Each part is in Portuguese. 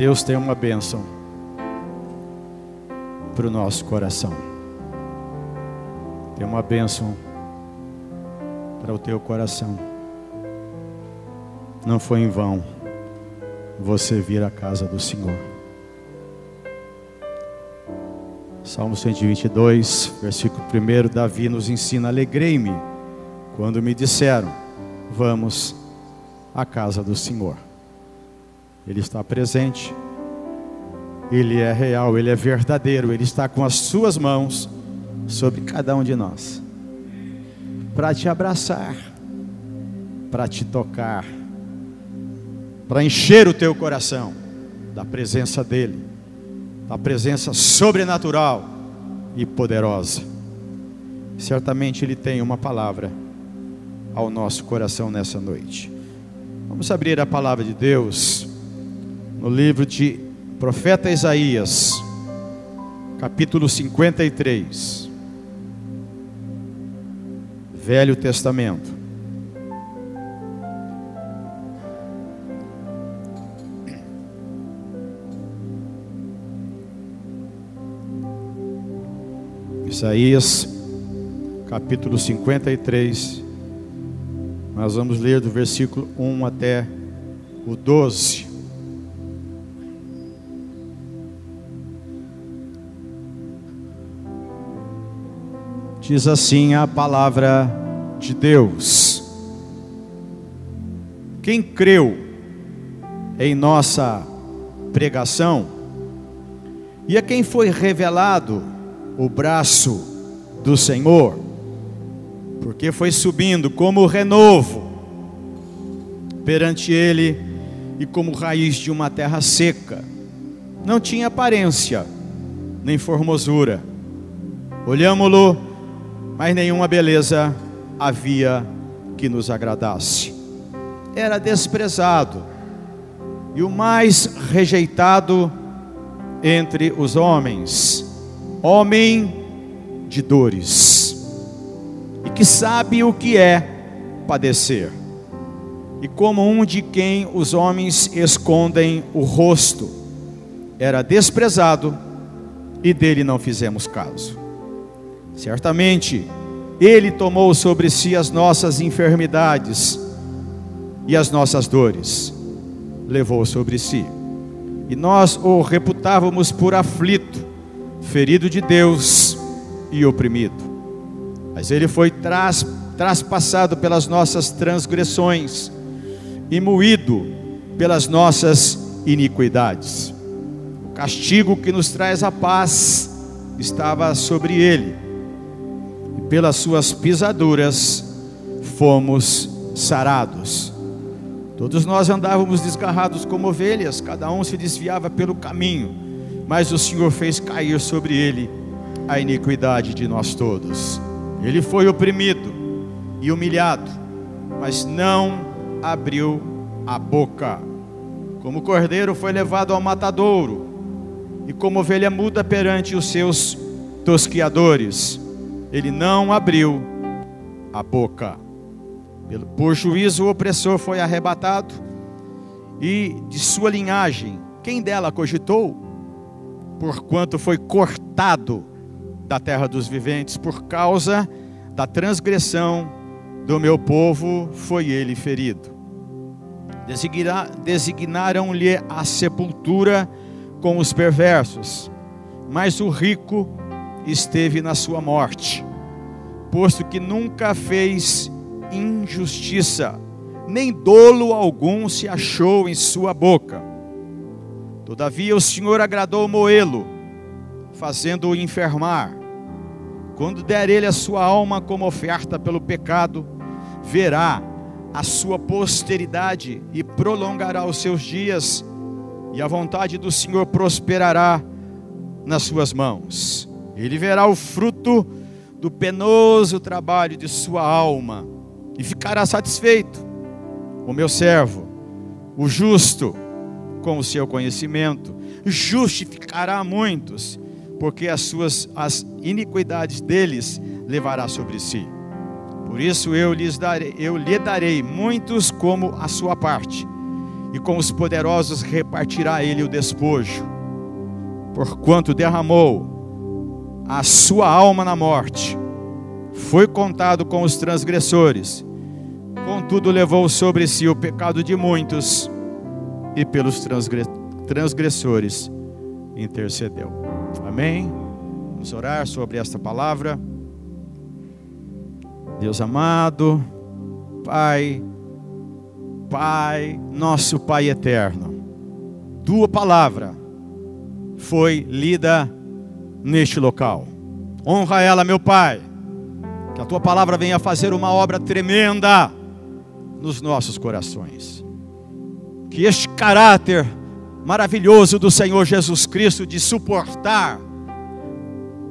Deus tem uma bênção para o nosso coração. Tem uma bênção para o teu coração. Não foi em vão você vir à casa do Senhor. Salmo 122, versículo 1, Davi nos ensina: Alegrei-me quando me disseram, vamos à casa do Senhor. Ele está presente, Ele é real, Ele é verdadeiro, Ele está com as suas mãos sobre cada um de nós, para te abraçar, para te tocar, para encher o teu coração da presença dEle, da presença sobrenatural e poderosa. Certamente Ele tem uma palavra ao nosso coração nessa noite. Vamos abrir a palavra de Deus no livro de profeta Isaías, capítulo 53, Velho Testamento. Isaías, capítulo 53, nós vamos ler do versículo 1 até o 12. Diz assim a palavra de Deus: Quem creu em nossa pregação, e a quem foi revelado o braço do Senhor, porque foi subindo como renovo perante ele e como raiz de uma terra seca. Não tinha aparência nem formosura. Olhamo-lo mas nenhuma beleza havia que nos agradasse. Era desprezado e o mais rejeitado entre os homens, homem de dores, e que sabe o que é padecer, e como um de quem os homens escondem o rosto, era desprezado e dele não fizemos caso. Certamente, Ele tomou sobre si as nossas enfermidades e as nossas dores, levou sobre si. E nós o reputávamos por aflito, ferido de Deus e oprimido. Mas Ele foi tras, traspassado pelas nossas transgressões e moído pelas nossas iniquidades. O castigo que nos traz a paz estava sobre Ele pelas suas pisaduras fomos sarados. Todos nós andávamos desgarrados como ovelhas, cada um se desviava pelo caminho, mas o Senhor fez cair sobre ele a iniquidade de nós todos. Ele foi oprimido e humilhado, mas não abriu a boca. Como cordeiro foi levado ao matadouro, e como ovelha muda perante os seus tosquiadores ele não abriu a boca. Por juízo, o opressor foi arrebatado, e de sua linhagem, quem dela cogitou? Porquanto foi cortado da terra dos viventes, por causa da transgressão do meu povo, foi ele ferido. Designaram-lhe a sepultura com os perversos, mas o rico esteve na sua morte, posto que nunca fez injustiça, nem dolo algum se achou em sua boca. Todavia o Senhor agradou Moelo, fazendo-o enfermar. Quando der ele a sua alma como oferta pelo pecado, verá a sua posteridade e prolongará os seus dias, e a vontade do Senhor prosperará nas suas mãos. Ele verá o fruto do penoso trabalho de sua alma e ficará satisfeito. O meu servo, o justo, com o seu conhecimento, justificará muitos, porque as suas as iniquidades deles levará sobre si. Por isso eu lhes darei, eu lhe darei muitos como a sua parte, e com os poderosos repartirá ele o despojo, porquanto derramou a sua alma na morte, foi contado com os transgressores, contudo levou sobre si o pecado de muitos e pelos transgressores intercedeu. Amém? Vamos orar sobre esta palavra. Deus amado, Pai, Pai, nosso Pai eterno, tua palavra foi lida neste local. Honra ela, meu Pai, que a tua palavra venha fazer uma obra tremenda nos nossos corações. Que este caráter maravilhoso do Senhor Jesus Cristo de suportar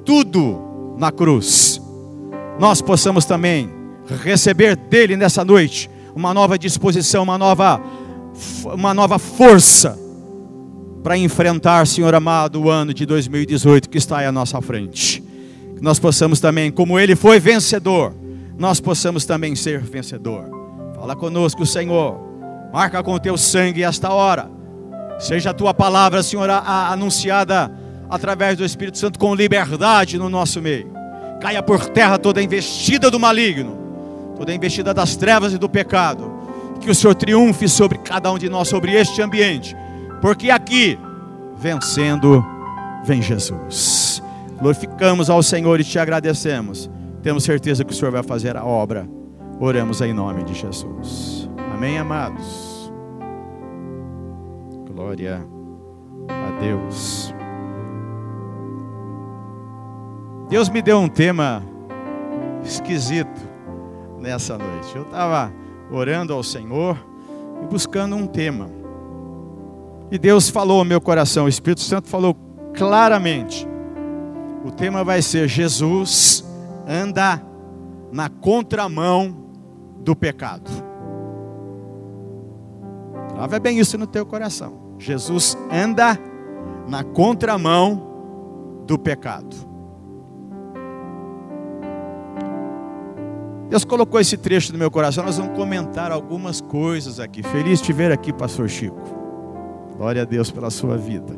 tudo na cruz, nós possamos também receber dele nessa noite uma nova disposição, uma nova uma nova força para enfrentar, Senhor amado, o ano de 2018 que está aí à nossa frente. Que nós possamos também, como ele foi vencedor, nós possamos também ser vencedor. Fala conosco, Senhor. Marca com o teu sangue esta hora Seja a tua palavra, Senhor, anunciada através do Espírito Santo com liberdade no nosso meio. Caia por terra toda investida do maligno, toda investida das trevas e do pecado. Que o Senhor triunfe sobre cada um de nós, sobre este ambiente, porque aqui, vencendo, vem Jesus. Glorificamos ao Senhor e te agradecemos. Temos certeza que o Senhor vai fazer a obra. Oramos em nome de Jesus. Amém, amados. Glória a Deus. Deus me deu um tema esquisito nessa noite. Eu estava orando ao Senhor e buscando um tema. E Deus falou ao meu coração, o Espírito Santo falou claramente. O tema vai ser Jesus anda na contramão do pecado. Grava bem isso no teu coração. Jesus anda na contramão do pecado. Deus colocou esse trecho no meu coração. Nós vamos comentar algumas coisas aqui. Feliz de ver aqui, Pastor Chico. Glória a Deus pela sua vida.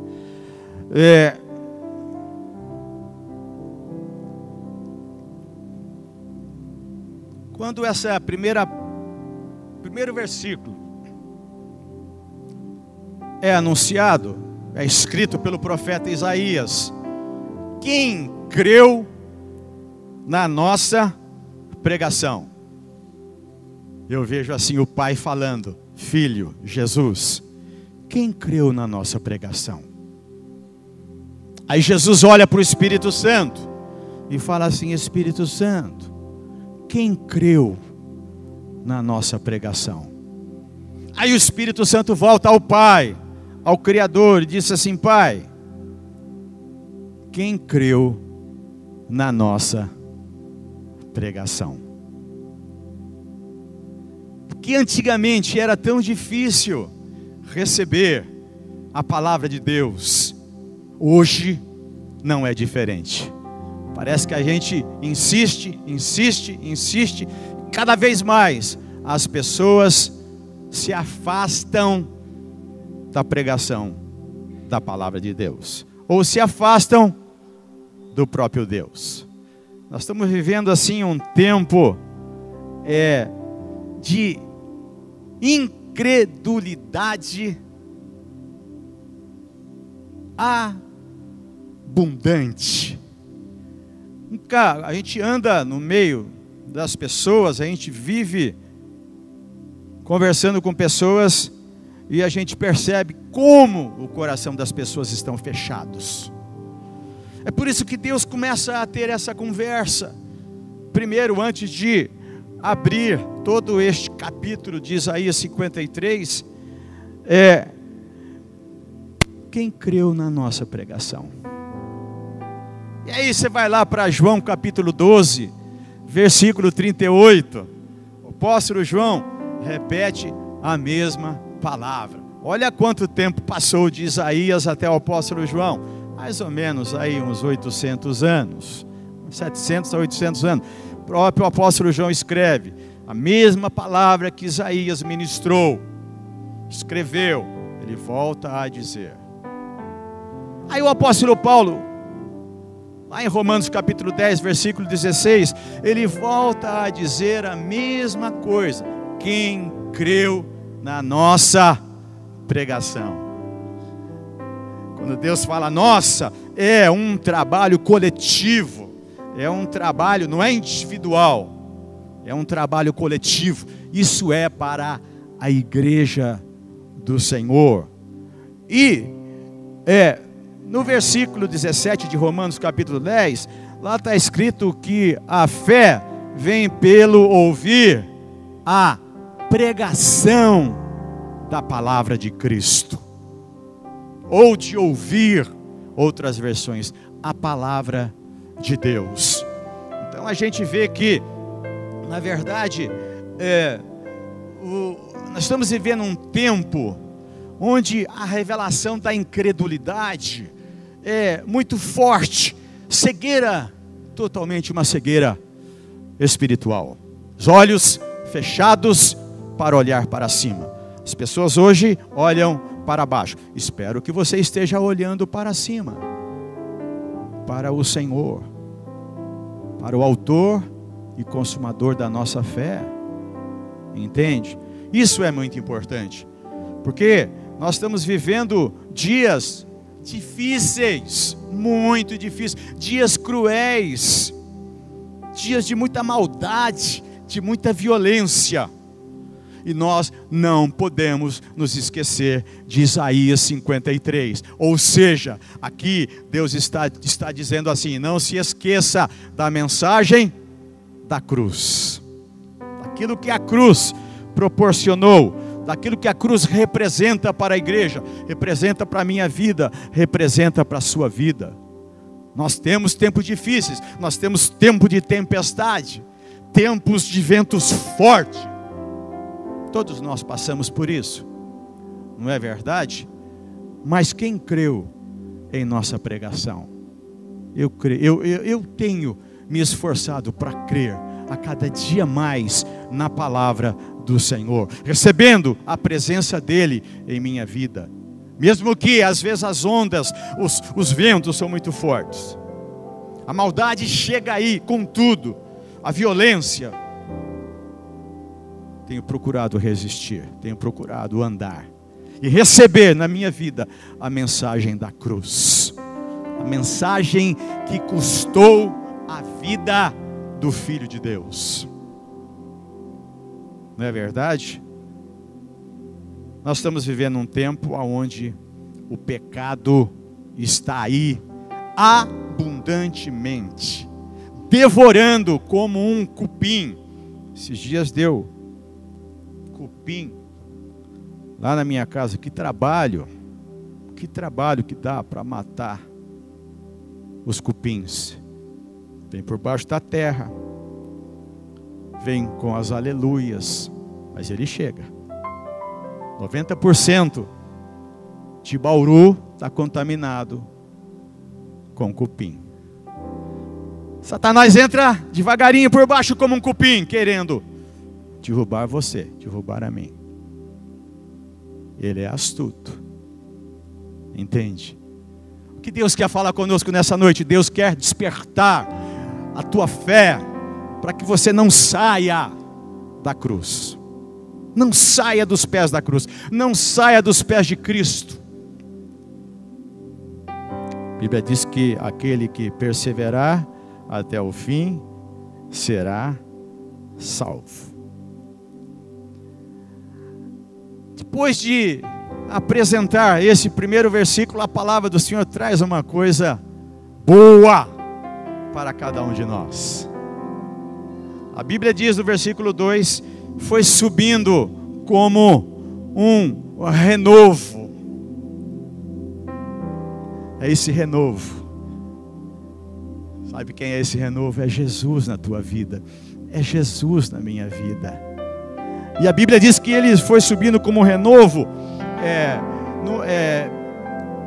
É... Quando essa é a primeira, primeiro versículo é anunciado, é escrito pelo profeta Isaías. Quem creu na nossa pregação? Eu vejo assim o pai falando: Filho, Jesus, quem creu na nossa pregação? Aí Jesus olha para o Espírito Santo e fala assim: Espírito Santo, quem creu na nossa pregação? Aí o Espírito Santo volta ao Pai ao Criador e disse assim: Pai, quem creu na nossa pregação? Que antigamente era tão difícil receber a palavra de Deus, hoje não é diferente. Parece que a gente insiste, insiste, insiste, cada vez mais as pessoas se afastam da pregação da palavra de Deus, ou se afastam do próprio Deus. Nós estamos vivendo assim um tempo é, de incredulidade abundante. Nunca a gente anda no meio das pessoas, a gente vive conversando com pessoas e a gente percebe como o coração das pessoas estão fechados. É por isso que Deus começa a ter essa conversa. Primeiro, antes de abrir todo este capítulo de Isaías 53, é quem creu na nossa pregação. E aí você vai lá para João capítulo 12, versículo 38. O apóstolo João repete a mesma palavra. Olha quanto tempo passou de Isaías até o apóstolo João. Mais ou menos aí uns 800 anos. 700 a 800 anos. Próprio apóstolo João escreve a mesma palavra que Isaías ministrou. escreveu, ele volta a dizer. Aí o apóstolo Paulo, lá em Romanos capítulo 10, versículo 16, ele volta a dizer a mesma coisa. Quem creu na nossa pregação. Quando Deus fala nossa, é um trabalho coletivo, é um trabalho, não é individual, é um trabalho coletivo. Isso é para a igreja do Senhor. E é no versículo 17 de Romanos capítulo 10, lá está escrito que a fé vem pelo ouvir a pregação da palavra de Cristo, ou de ouvir outras versões, a palavra de Deus. Então a gente vê que, na verdade, é, o, nós estamos vivendo um tempo onde a revelação da incredulidade é muito forte, cegueira, totalmente uma cegueira espiritual. Os olhos fechados para olhar para cima. As pessoas hoje olham para baixo. Espero que você esteja olhando para cima, para o Senhor, para o Autor e Consumador da nossa fé. Entende? Isso é muito importante, porque nós estamos vivendo dias difíceis, muito difíceis, dias cruéis, dias de muita maldade, de muita violência. E nós não podemos nos esquecer de Isaías 53. Ou seja, aqui Deus está, está dizendo assim: não se esqueça da mensagem da cruz, daquilo que a cruz proporcionou, daquilo que a cruz representa para a igreja, representa para a minha vida, representa para a sua vida. Nós temos tempos difíceis, nós temos tempo de tempestade, tempos de ventos fortes. Todos nós passamos por isso, não é verdade? Mas quem creu em nossa pregação? Eu, creio, eu, eu, eu tenho me esforçado para crer a cada dia mais na palavra do Senhor, recebendo a presença dEle em minha vida. Mesmo que às vezes as ondas, os, os ventos são muito fortes. A maldade chega aí com tudo, a violência. Tenho procurado resistir, tenho procurado andar e receber na minha vida a mensagem da cruz, a mensagem que custou a vida do Filho de Deus. Não é verdade? Nós estamos vivendo um tempo onde o pecado está aí abundantemente, devorando como um cupim. Esses dias deu lá na minha casa. Que trabalho, que trabalho que dá para matar os cupins. Vem por baixo da terra, vem com as aleluias, mas ele chega. 90% de Bauru está contaminado com cupim. Satanás entra devagarinho por baixo como um cupim, querendo derrubar você, derrubar a mim. Ele é astuto. Entende? O que Deus quer falar conosco nessa noite? Deus quer despertar a tua fé para que você não saia da cruz. Não saia dos pés da cruz, não saia dos pés de Cristo. A Bíblia diz que aquele que perseverar até o fim será salvo. Depois de apresentar esse primeiro versículo, a palavra do Senhor traz uma coisa boa para cada um de nós. A Bíblia diz no versículo 2: foi subindo como um renovo. É esse renovo. Sabe quem é esse renovo? É Jesus na tua vida. É Jesus na minha vida. E a Bíblia diz que ele foi subindo como renovo, é, no, é,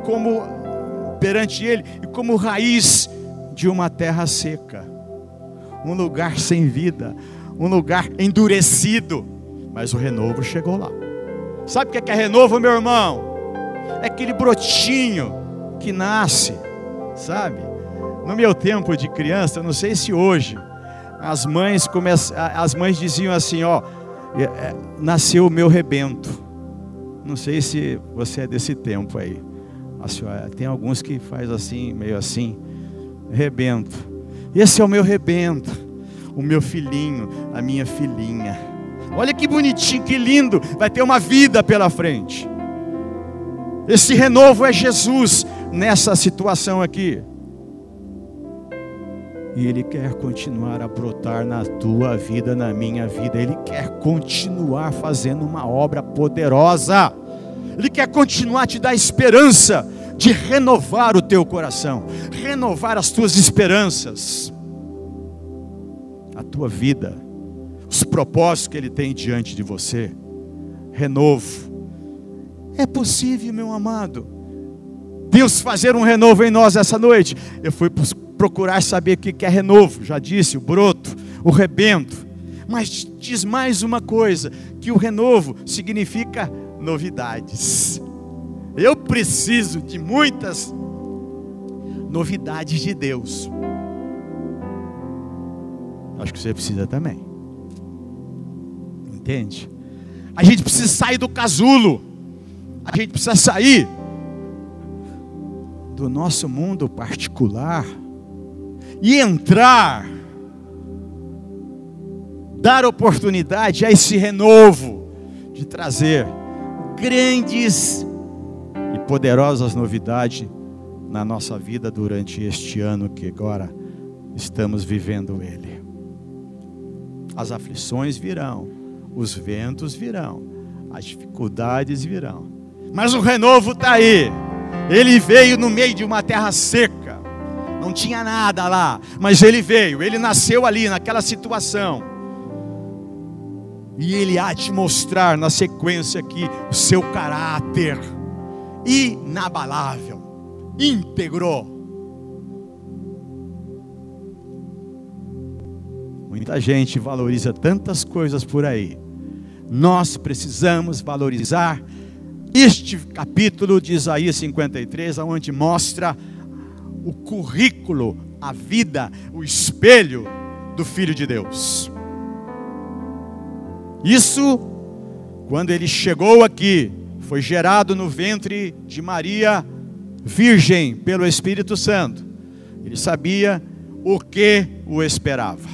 como perante ele, e como raiz de uma terra seca um lugar sem vida, um lugar endurecido. Mas o renovo chegou lá. Sabe o que é, que é renovo, meu irmão? É aquele brotinho que nasce, sabe? No meu tempo de criança, não sei se hoje, as mães começam, as mães diziam assim, ó, nasceu o meu rebento. Não sei se você é desse tempo aí. A senhora, tem alguns que faz assim, meio assim, rebento. Esse é o meu rebento, o meu filhinho, a minha filhinha. Olha que bonitinho, que lindo, vai ter uma vida pela frente. Esse renovo é Jesus nessa situação aqui. E Ele quer continuar a brotar na tua vida, na minha vida. Ele quer continuar fazendo uma obra poderosa. Ele quer continuar te dar esperança de renovar o teu coração, renovar as tuas esperanças, a tua vida, os propósitos que Ele tem diante de você. Renovo. É possível, meu amado, Deus fazer um renovo em nós essa noite. Eu fui procurar saber o que é renovo, já disse, o broto, o rebento. Mas diz mais uma coisa: que o renovo significa novidades. Eu preciso de muitas novidades de Deus. Acho que você precisa também. Entende? A gente precisa sair do casulo. A gente precisa sair do nosso mundo particular e entrar, dar oportunidade a esse renovo de trazer grandes e poderosas novidades na nossa vida durante este ano que agora estamos vivendo ele. As aflições virão, os ventos virão, as dificuldades virão, mas o renovo está aí. Ele veio no meio de uma terra seca, não tinha nada lá, mas ele veio, ele nasceu ali naquela situação. E ele há de mostrar na sequência aqui o seu caráter inabalável, íntegro. Muita gente valoriza tantas coisas por aí. Nós precisamos valorizar este capítulo de Isaías 53, onde mostra o currículo, a vida, o espelho do Filho de Deus. Isso, quando ele chegou aqui, foi gerado no ventre de Maria, virgem pelo Espírito Santo. Ele sabia o que o esperava.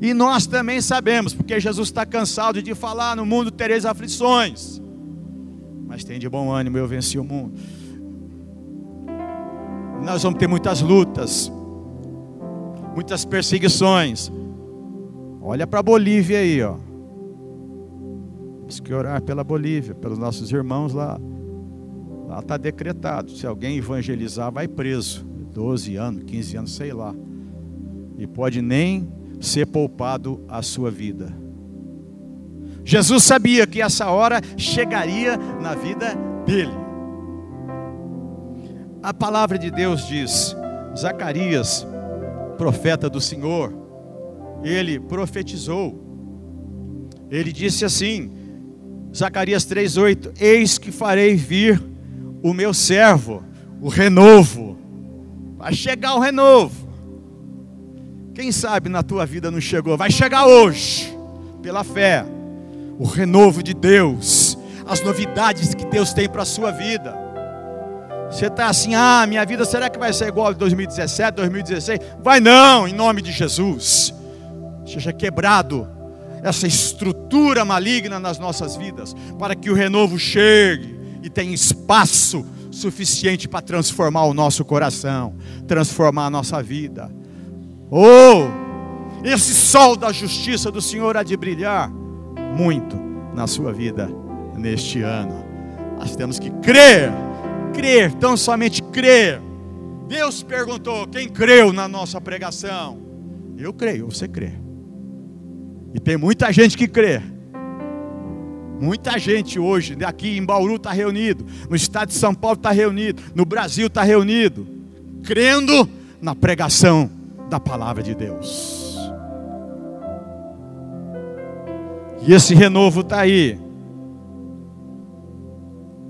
E nós também sabemos, porque Jesus está cansado de falar: no mundo tereis aflições, mas tem de bom ânimo, eu venci o mundo nós vamos ter muitas lutas, muitas perseguições. Olha para a Bolívia aí, ó. Temos que orar pela Bolívia, pelos nossos irmãos lá. Lá está decretado: se alguém evangelizar, vai preso. 12 anos, 15 anos, sei lá. E pode nem ser poupado a sua vida. Jesus sabia que essa hora chegaria na vida dele. A palavra de Deus diz: Zacarias, profeta do Senhor, ele profetizou. Ele disse assim, Zacarias 3:8: Eis que farei vir o meu servo, o renovo. Vai chegar o renovo. Quem sabe na tua vida não chegou, vai chegar hoje, pela fé. O renovo de Deus, as novidades que Deus tem para a sua vida. Você está assim, ah, minha vida será que vai ser igual a 2017, 2016? Vai não, em nome de Jesus. Seja quebrado essa estrutura maligna nas nossas vidas, para que o renovo chegue e tenha espaço suficiente para transformar o nosso coração, transformar a nossa vida. Oh, esse sol da justiça do Senhor há de brilhar muito na sua vida neste ano. Nós temos que crer crer, tão somente crer. Deus perguntou: quem creu na nossa pregação? Eu creio, você crê. E tem muita gente que crê. Muita gente hoje, aqui em Bauru está reunido, no estado de São Paulo está reunido, no Brasil está reunido, crendo na pregação da palavra de Deus. E esse renovo está aí.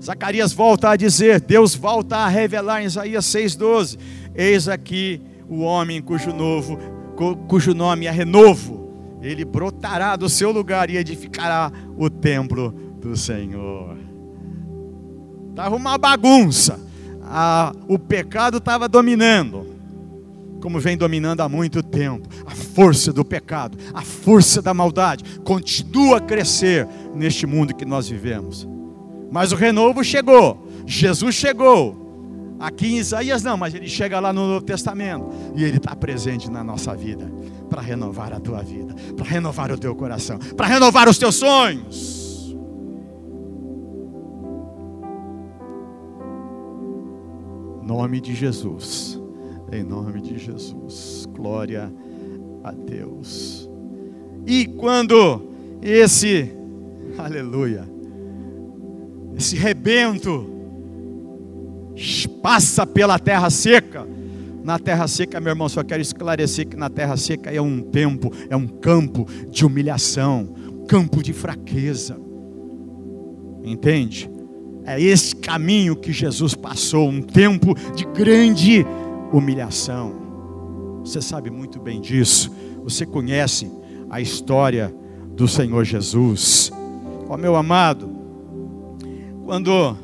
Zacarias volta a dizer, Deus volta a revelar em Isaías 6,12: Eis aqui o homem cujo, novo, cujo nome é renovo, ele brotará do seu lugar e edificará o templo do Senhor. Estava uma bagunça, o pecado estava dominando, como vem dominando há muito tempo. A força do pecado, a força da maldade continua a crescer neste mundo que nós vivemos. Mas o renovo chegou, Jesus chegou. Aqui em Isaías não, mas ele chega lá no Novo Testamento e ele está presente na nossa vida para renovar a tua vida, para renovar o teu coração, para renovar os teus sonhos. Nome de Jesus, em nome de Jesus, glória a Deus. E quando esse, aleluia, esse rebento passa pela terra seca. Na terra seca, meu irmão, só quero esclarecer que na terra seca é um tempo, é um campo de humilhação, campo de fraqueza. Entende? É esse caminho que Jesus passou, um tempo de grande humilhação. Você sabe muito bem disso. Você conhece a história do Senhor Jesus. Ó meu amado, quando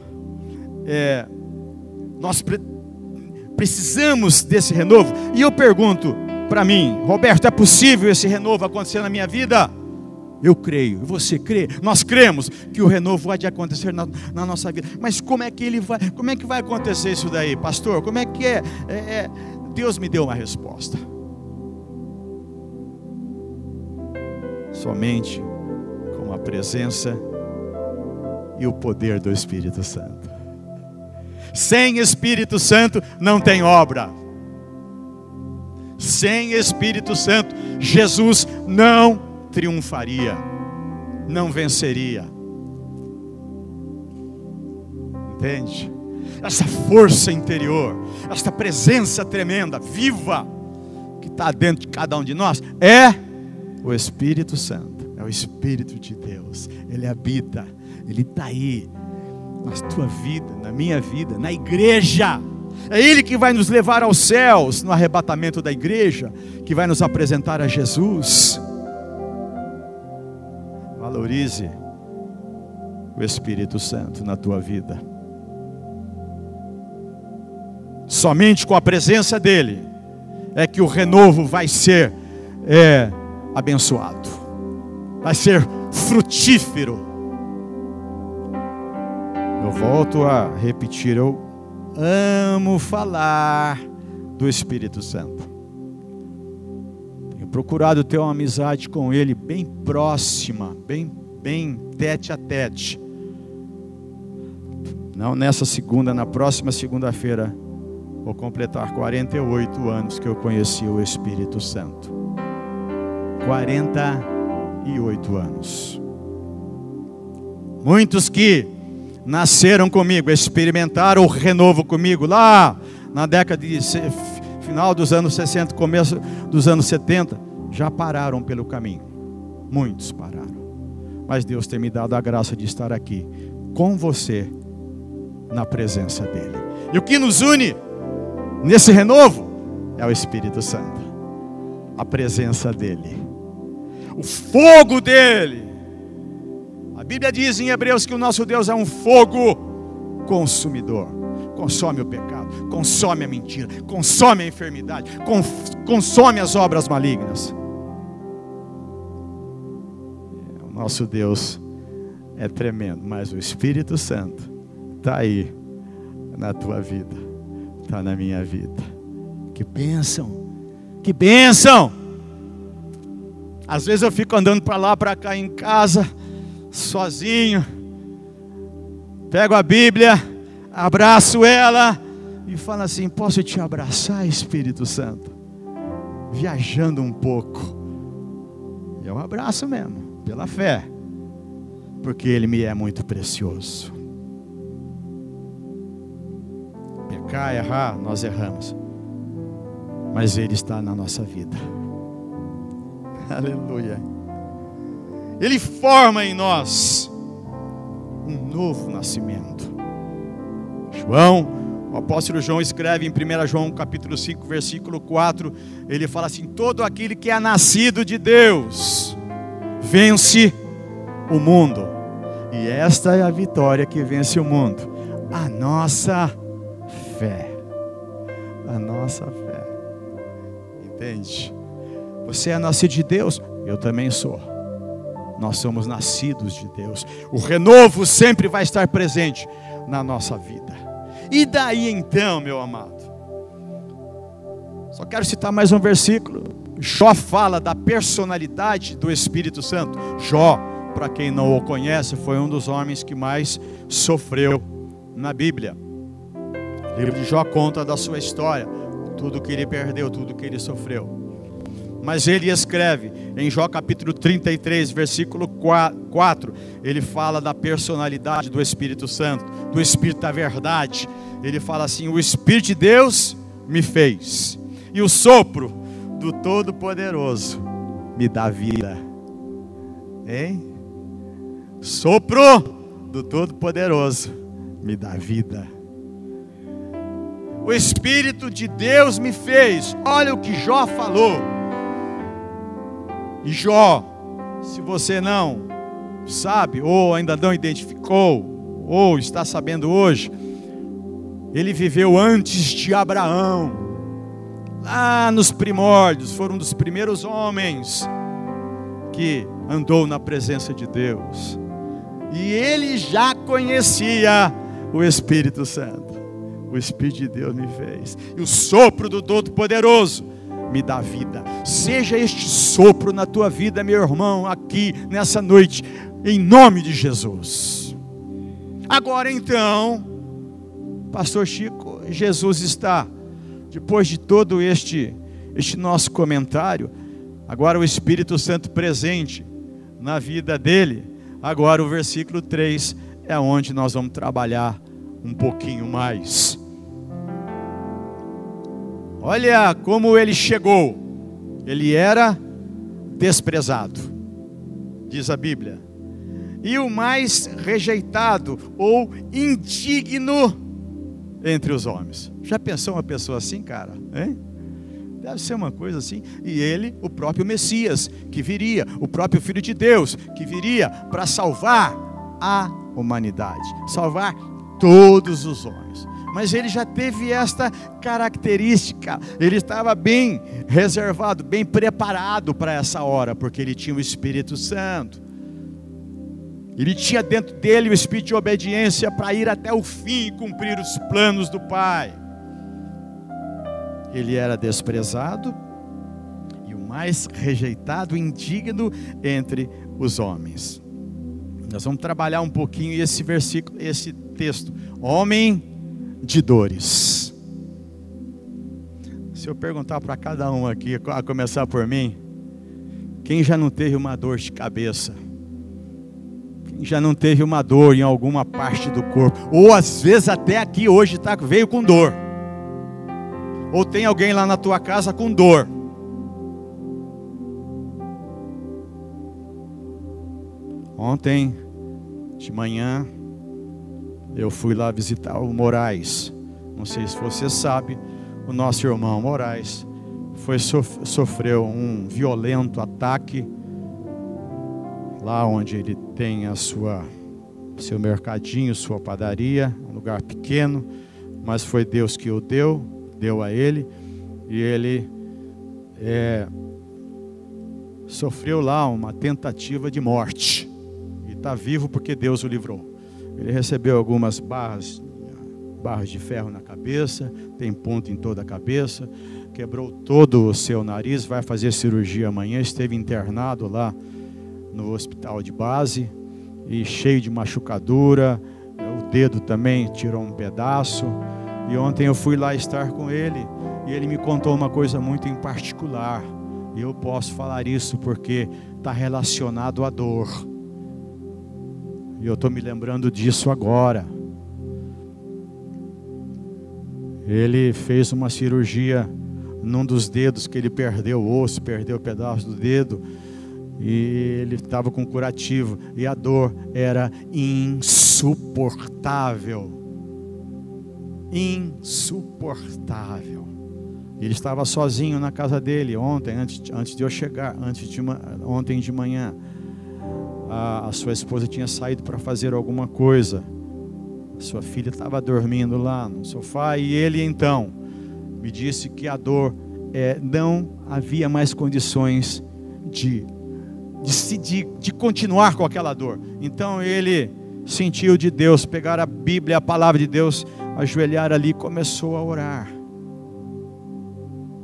é, nós pre precisamos desse renovo, e eu pergunto para mim, Roberto, é possível esse renovo acontecer na minha vida? Eu creio, você crê, nós cremos que o renovo vai acontecer na, na, nossa vida. Mas como é que ele vai, como é que vai acontecer isso daí, pastor? Como é que é? é, é Deus me deu uma resposta. Somente com a presença e o poder do Espírito Santo. Sem Espírito Santo não tem obra. Sem Espírito Santo, Jesus não triunfaria, não venceria. Entende? Essa força interior, essa presença tremenda, viva, que está dentro de cada um de nós, é o Espírito Santo, Espírito de Deus. Ele habita ele está aí, na tua vida, na minha vida, na igreja. É Ele que vai nos levar aos céus, no arrebatamento da igreja, que vai nos apresentar a Jesus. Valorize o Espírito Santo na tua vida. Somente com a presença dEle é que o renovo vai ser é, abençoado, vai ser frutífero eu volto a repetir, eu amo falar do Espírito Santo. Tenho procurado ter uma amizade com Ele bem próxima, bem, bem tete a tete. Não nessa segunda, na próxima segunda-feira, vou completar 48 anos que eu conheci o Espírito Santo. 48 anos. Muitos que nasceram comigo, experimentaram o renovo comigo lá na década de final dos anos 60, começo dos anos 70, já pararam pelo caminho. Muitos pararam. Mas Deus tem me dado a graça de estar aqui com você na presença dele. E o que nos une nesse renovo é o Espírito Santo. A presença dele. O fogo dele a Bíblia diz em Hebreus que o nosso Deus é um fogo consumidor. Consome o pecado, consome a mentira, consome a enfermidade, consome as obras malignas. O nosso Deus é tremendo, mas o Espírito Santo está aí na tua vida, está na minha vida. Que bênção, que bênção! Às vezes eu fico andando para lá, para cá em casa sozinho, pego a Bíblia, abraço ela e falo assim: Posso te abraçar, Espírito Santo? Viajando um pouco. Eu abraço mesmo, pela fé, porque Ele me é muito precioso. Pecar, errar, nós erramos, mas Ele está na nossa vida. Aleluia. Ele forma em nós um novo nascimento. João, o apóstolo João escreve em 1 João capítulo 5, versículo 4, ele fala assim: todo aquele que é nascido de Deus vence o mundo. E esta é a vitória que vence o mundo. A nossa fé. A nossa fé. Entende? Você é nascido de Deus, eu também sou. Nós somos nascidos de Deus. O renovo sempre vai estar presente na nossa vida. E daí então, meu amado? Só quero citar mais um versículo. Jó fala da personalidade do Espírito Santo. Jó, para quem não o conhece, foi um dos homens que mais sofreu na Bíblia. O livro de Jó conta da sua história, tudo que ele perdeu, tudo que ele sofreu. Mas ele escreve em Jó capítulo 33, versículo 4, ele fala da personalidade do Espírito Santo, do Espírito da verdade. Ele fala assim: O Espírito de Deus me fez, e o sopro do Todo-Poderoso me dá vida. Hein? Sopro do Todo-Poderoso me dá vida. O Espírito de Deus me fez. Olha o que Jó falou. E Jó, se você não sabe, ou ainda não identificou, ou está sabendo hoje, ele viveu antes de Abraão, lá nos primórdios, foram um dos primeiros homens que andou na presença de Deus. E ele já conhecia o Espírito Santo. O Espírito de Deus me fez. E o sopro do Todo-Poderoso me dá vida. Seja este sopro na tua vida, meu irmão, aqui nessa noite, em nome de Jesus. Agora então, Pastor Chico, Jesus está, depois de todo este, este nosso comentário, agora o Espírito Santo presente na vida dele, agora o versículo 3 é onde nós vamos trabalhar um pouquinho mais. Olha como ele chegou. Ele era desprezado, diz a Bíblia. E o mais rejeitado ou indigno entre os homens. Já pensou uma pessoa assim, cara? Hein? Deve ser uma coisa assim. E ele, o próprio Messias, que viria, o próprio Filho de Deus, que viria para salvar a humanidade, salvar todos os homens mas ele já teve esta característica. Ele estava bem reservado, bem preparado para essa hora, porque ele tinha o Espírito Santo. Ele tinha dentro dele o espírito de obediência para ir até o fim e cumprir os planos do Pai. Ele era desprezado e o mais rejeitado, indigno entre os homens. Nós vamos trabalhar um pouquinho esse versículo, esse texto. Homem de dores. Se eu perguntar para cada um aqui, a começar por mim, quem já não teve uma dor de cabeça? Quem já não teve uma dor em alguma parte do corpo? Ou às vezes até aqui hoje tá, veio com dor. Ou tem alguém lá na tua casa com dor. Ontem de manhã eu fui lá visitar o Moraes. Não sei se você sabe, o nosso irmão Moraes foi sofreu um violento ataque lá onde ele tem a sua seu mercadinho, sua padaria, um lugar pequeno, mas foi Deus que o deu, deu a ele e ele é, sofreu lá uma tentativa de morte e está vivo porque Deus o livrou. Ele recebeu algumas barras, barras de ferro na cabeça, tem ponto em toda a cabeça, quebrou todo o seu nariz, vai fazer cirurgia amanhã, esteve internado lá no hospital de base e cheio de machucadura, o dedo também tirou um pedaço. E ontem eu fui lá estar com ele e ele me contou uma coisa muito em particular. E eu posso falar isso porque está relacionado à dor. E eu estou me lembrando disso agora. Ele fez uma cirurgia num dos dedos que ele perdeu o osso, perdeu o pedaço do dedo. E ele estava com curativo. E a dor era insuportável. insuportável. Ele estava sozinho na casa dele ontem, antes, antes de eu chegar, antes de ontem de manhã. A, a sua esposa tinha saído para fazer alguma coisa. Sua filha estava dormindo lá no sofá e ele então me disse que a dor é, não havia mais condições de, de, de, de continuar com aquela dor. Então ele sentiu de Deus, pegar a Bíblia, a palavra de Deus, ajoelhar ali e começou a orar.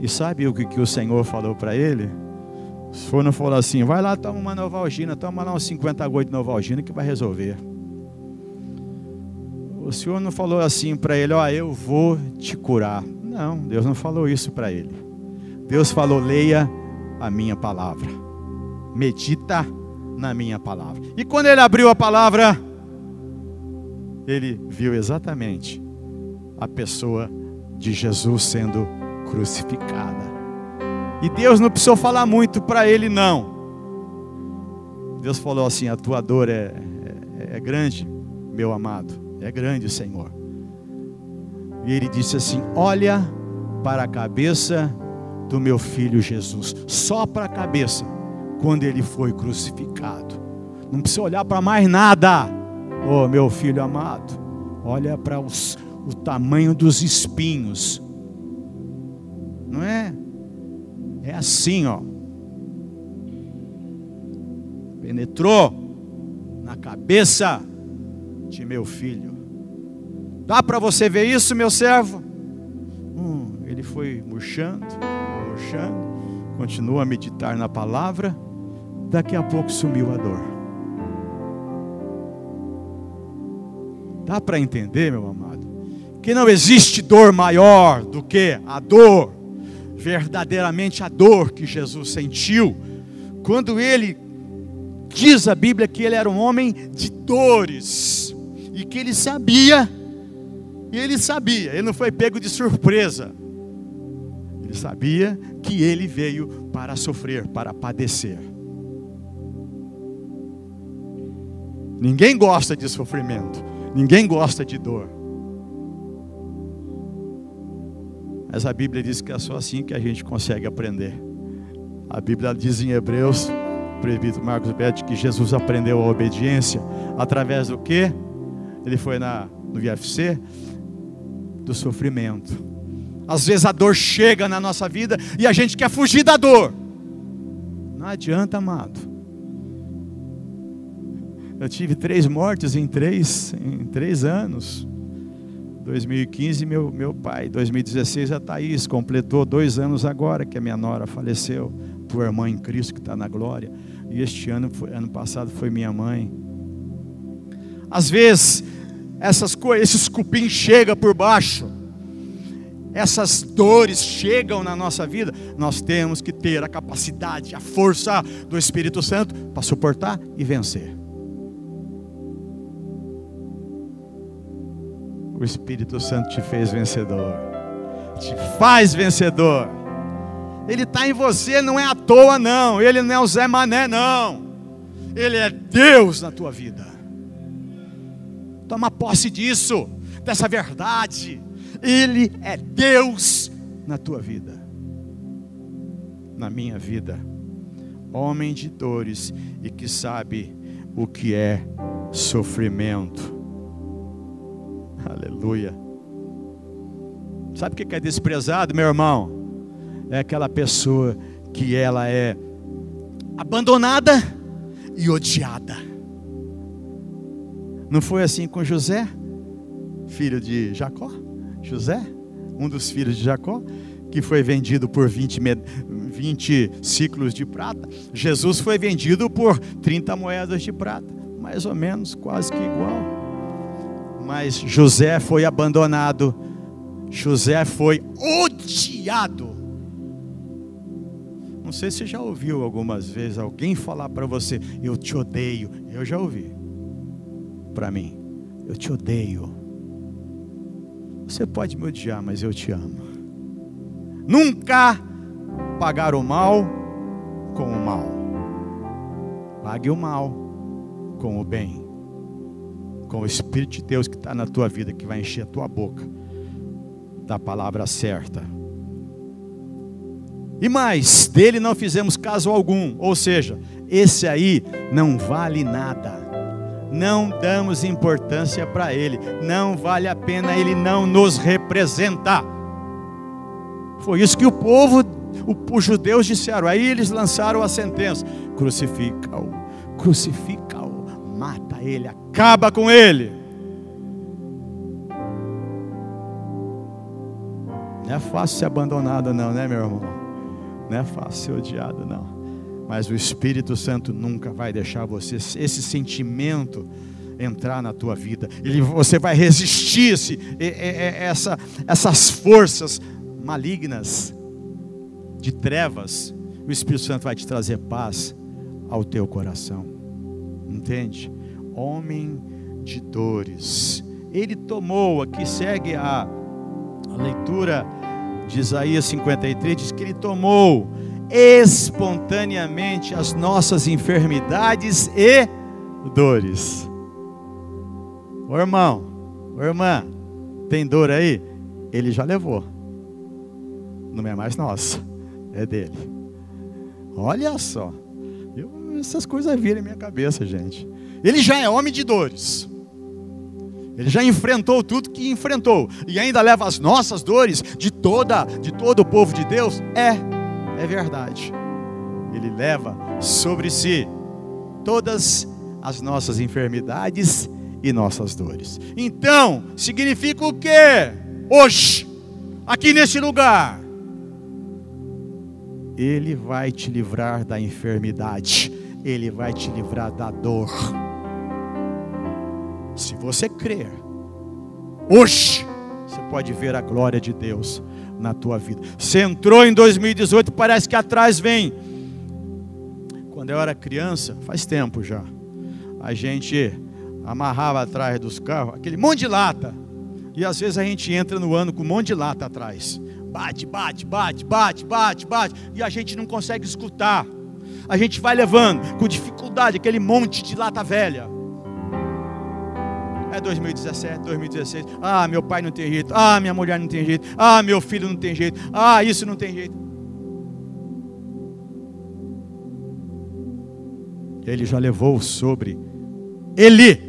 E sabe o que, que o Senhor falou para ele? O Senhor não falou assim, vai lá, toma uma Novalgina, toma lá uns 50 gotas de Novalgina que vai resolver. O Senhor não falou assim para ele, ó, oh, eu vou te curar. Não, Deus não falou isso para ele. Deus falou, leia a minha palavra. Medita na minha palavra. E quando ele abriu a palavra, ele viu exatamente a pessoa de Jesus sendo crucificada. E Deus não precisou falar muito para ele, não. Deus falou assim: A tua dor é, é, é grande, meu amado, é grande, Senhor. E ele disse assim: Olha para a cabeça do meu filho Jesus, só para a cabeça, quando ele foi crucificado. Não precisa olhar para mais nada, oh meu filho amado. Olha para o tamanho dos espinhos não é? É assim, ó. Penetrou na cabeça de meu filho. Dá para você ver isso, meu servo? Hum, ele foi murchando, murchando, continua a meditar na palavra. Daqui a pouco sumiu a dor. Dá para entender, meu amado, que não existe dor maior do que a dor verdadeiramente a dor que Jesus sentiu, quando ele diz a Bíblia que ele era um homem de dores e que ele sabia, ele sabia, ele não foi pego de surpresa. Ele sabia que ele veio para sofrer, para padecer. Ninguém gosta de sofrimento, ninguém gosta de dor. Mas a Bíblia diz que é só assim que a gente consegue aprender. A Bíblia diz em Hebreus, o presbítero Marcos Betti, que Jesus aprendeu a obediência através do que? Ele foi na, no IFC, do sofrimento. Às vezes a dor chega na nossa vida e a gente quer fugir da dor. Não adianta, amado. Eu tive três mortes em três, em três anos. 2015, meu, meu pai. 2016, a Thaís completou dois anos agora que a minha nora faleceu. Tua irmã em Cristo que está na glória. E este ano, foi, ano passado, foi minha mãe. Às vezes, essas coisas, esses cupins chegam por baixo. Essas dores chegam na nossa vida. Nós temos que ter a capacidade, a força do Espírito Santo para suportar e vencer. O Espírito Santo te fez vencedor, te faz vencedor. Ele está em você, não é à toa, não. Ele não é o Zé Mané, não. Ele é Deus na tua vida. Toma posse disso, dessa verdade. Ele é Deus na tua vida, na minha vida. Homem de dores e que sabe o que é sofrimento. Aleluia. Sabe o que é desprezado, meu irmão? É aquela pessoa que ela é abandonada e odiada. Não foi assim com José, filho de Jacó? José, um dos filhos de Jacó, que foi vendido por 20, 20 ciclos de prata. Jesus foi vendido por 30 moedas de prata, mais ou menos, quase que igual. Mas José foi abandonado, José foi odiado. Não sei se já ouviu algumas vezes alguém falar para você: Eu te odeio. Eu já ouvi. Para mim, eu te odeio. Você pode me odiar, mas eu te amo. Nunca pagar o mal com o mal. Pague o mal com o bem com o Espírito de Deus que está na tua vida, que vai encher a tua boca, da palavra certa. E mais, dele não fizemos caso algum, ou seja, esse aí não vale nada. Não damos importância para ele, não vale a pena, ele não nos representa. Foi isso que o povo, os judeus disseram. Aí eles lançaram a sentença: crucifica-o, crucifica-o, mata ele, acaba com ele. Não é fácil ser abandonado, não, né, meu irmão? Não é fácil ser odiado, não. Mas o Espírito Santo nunca vai deixar você esse sentimento entrar na tua vida. Ele, você vai resistir esse, essa, essas forças malignas de trevas. O Espírito Santo vai te trazer paz ao teu coração. Entende? Homem de dores. Ele tomou, aqui segue a, a leitura de Isaías 53, diz que ele tomou espontaneamente as nossas enfermidades e dores. Ô irmão, ô irmã, tem dor aí? Ele já levou. Não é mais nossa, é dele. Olha só, eu, essas coisas viram em minha cabeça, gente. Ele já é homem de dores. Ele já enfrentou tudo que enfrentou e ainda leva as nossas dores de toda, de todo o povo de Deus. É é verdade. Ele leva sobre si todas as nossas enfermidades e nossas dores. Então, significa o que? Hoje, aqui nesse lugar, Ele vai te livrar da enfermidade, Ele vai te livrar da dor. Se você crer, hoje, você pode ver a glória de Deus na tua vida. Você entrou em 2018, parece que atrás vem. Quando eu era criança, faz tempo já, a gente amarrava atrás dos carros aquele monte de lata. E às vezes a gente entra no ano com um monte de lata atrás. Bate, bate, bate, bate, bate, bate. E a gente não consegue escutar. A gente vai levando com dificuldade aquele monte de lata velha. É 2017, 2016. Ah, meu pai não tem jeito. Ah, minha mulher não tem jeito. Ah, meu filho não tem jeito. Ah, isso não tem jeito. Ele já levou sobre ele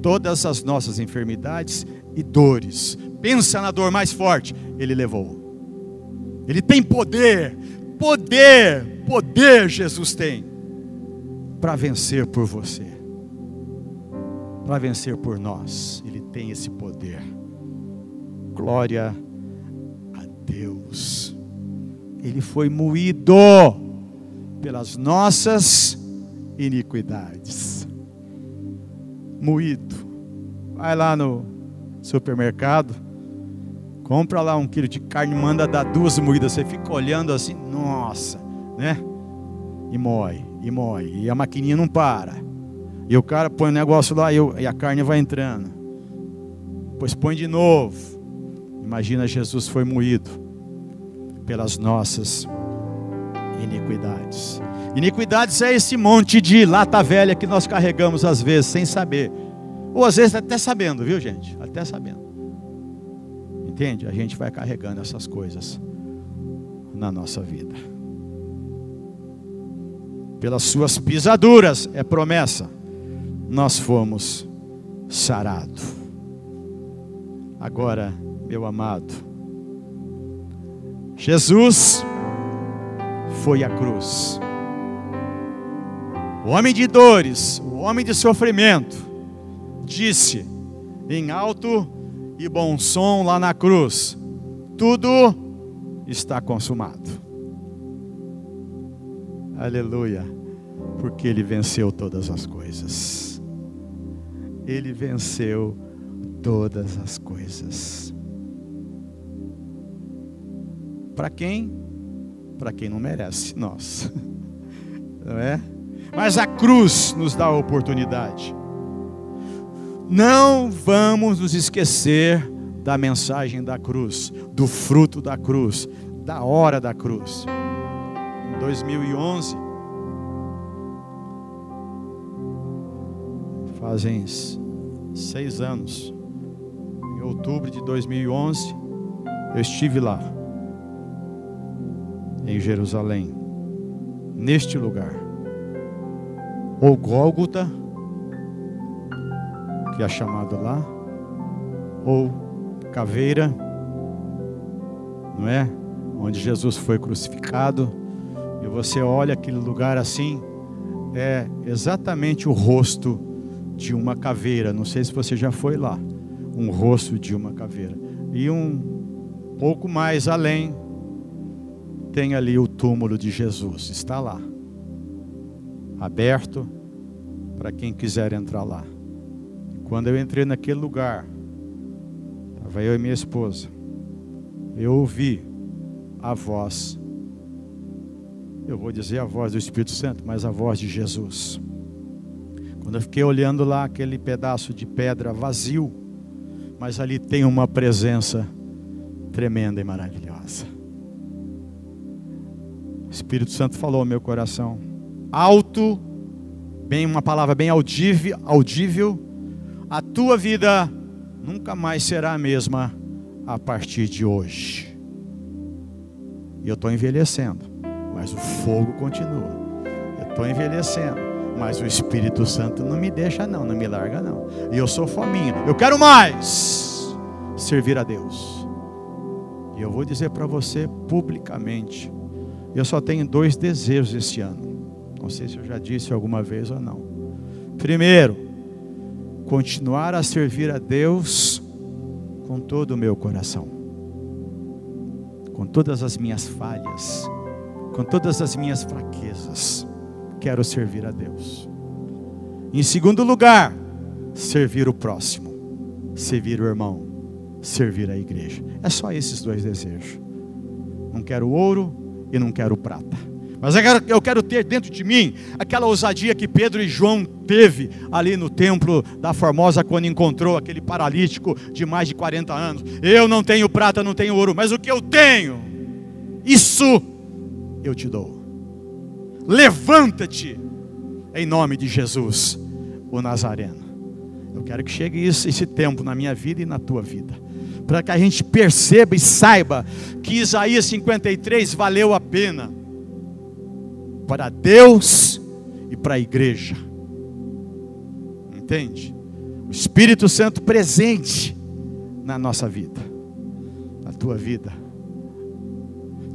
todas as nossas enfermidades e dores. Pensa na dor mais forte. Ele levou. Ele tem poder, poder, poder Jesus tem para vencer por você para vencer por nós. Ele tem esse poder. Glória a Deus. Ele foi moído pelas nossas iniquidades. Moído. Vai lá no supermercado, compra lá um quilo de carne, manda dar duas moídas. Você fica olhando assim, nossa, né? E moe, e moe. E a maquininha não para. E o cara põe o negócio lá e a carne vai entrando. Pois põe de novo. Imagina Jesus foi moído pelas nossas iniquidades. Iniquidades é esse monte de lata velha que nós carregamos às vezes sem saber. Ou às vezes até sabendo, viu gente? Até sabendo. Entende? A gente vai carregando essas coisas na nossa vida. Pelas suas pisaduras é promessa nós fomos sarados. Agora, meu amado, Jesus foi à cruz. O homem de dores, o homem de sofrimento, disse em alto e bom som lá na cruz: tudo está consumado. Aleluia, porque ele venceu todas as coisas ele venceu todas as coisas. Para quem? Para quem não merece, nós. Não é? Mas a cruz nos dá a oportunidade. Não vamos nos esquecer da mensagem da cruz, do fruto da cruz, da hora da cruz. Em 2011, fazem seis anos, em outubro de 2011, Eu estive lá, em Jerusalém, neste lugar, ou Gólgota, que é chamado lá, ou Caveira, não é? Onde Jesus foi crucificado, e você olha aquele lugar assim, é exatamente o rosto de uma caveira. Não sei se você já foi lá. Um rosto de uma caveira. E um pouco mais além, tem ali o túmulo de Jesus. Está lá. Aberto para quem quiser entrar lá. Quando eu entrei naquele lugar, estava eu e minha esposa. Eu ouvi a voz eu vou dizer a voz do Espírito Santo, mas a voz de Jesus. Quando eu fiquei olhando lá aquele pedaço de pedra vazio, mas ali tem uma presença tremenda e maravilhosa. O Espírito Santo falou ao meu coração, alto, bem uma palavra bem audível, audível, a tua vida nunca mais será a mesma a partir de hoje. E eu estou envelhecendo mas o fogo continua. Eu estou envelhecendo, mas o Espírito Santo não me deixa, não, não me larga, não. E eu sou fominha, eu quero mais servir a Deus. E eu vou dizer para você publicamente: eu só tenho dois desejos esse ano. Não sei se eu já disse alguma vez ou não. Primeiro, continuar a servir a Deus com todo o meu coração, com todas as minhas falhas, com todas as minhas fraquezas, quero servir a Deus. Em segundo lugar, servir o próximo, servir o irmão, servir a igreja. É só esses dois desejos. Não quero ouro e não quero prata. Mas eu quero, eu quero, ter dentro de mim aquela ousadia que Pedro e João teve ali no templo da Formosa quando encontrou aquele paralítico de mais de 40 anos. Eu não tenho prata, não tenho ouro, mas o que eu tenho, isso eu te dou. Levanta-te em nome de Jesus, o Nazareno. Eu quero que chegue isso, esse tempo na minha vida e na tua vida, para que a gente perceba e saiba que Isaías 53 valeu a pena para Deus e para a igreja. Entende? O Espírito Santo presente na nossa vida, na tua vida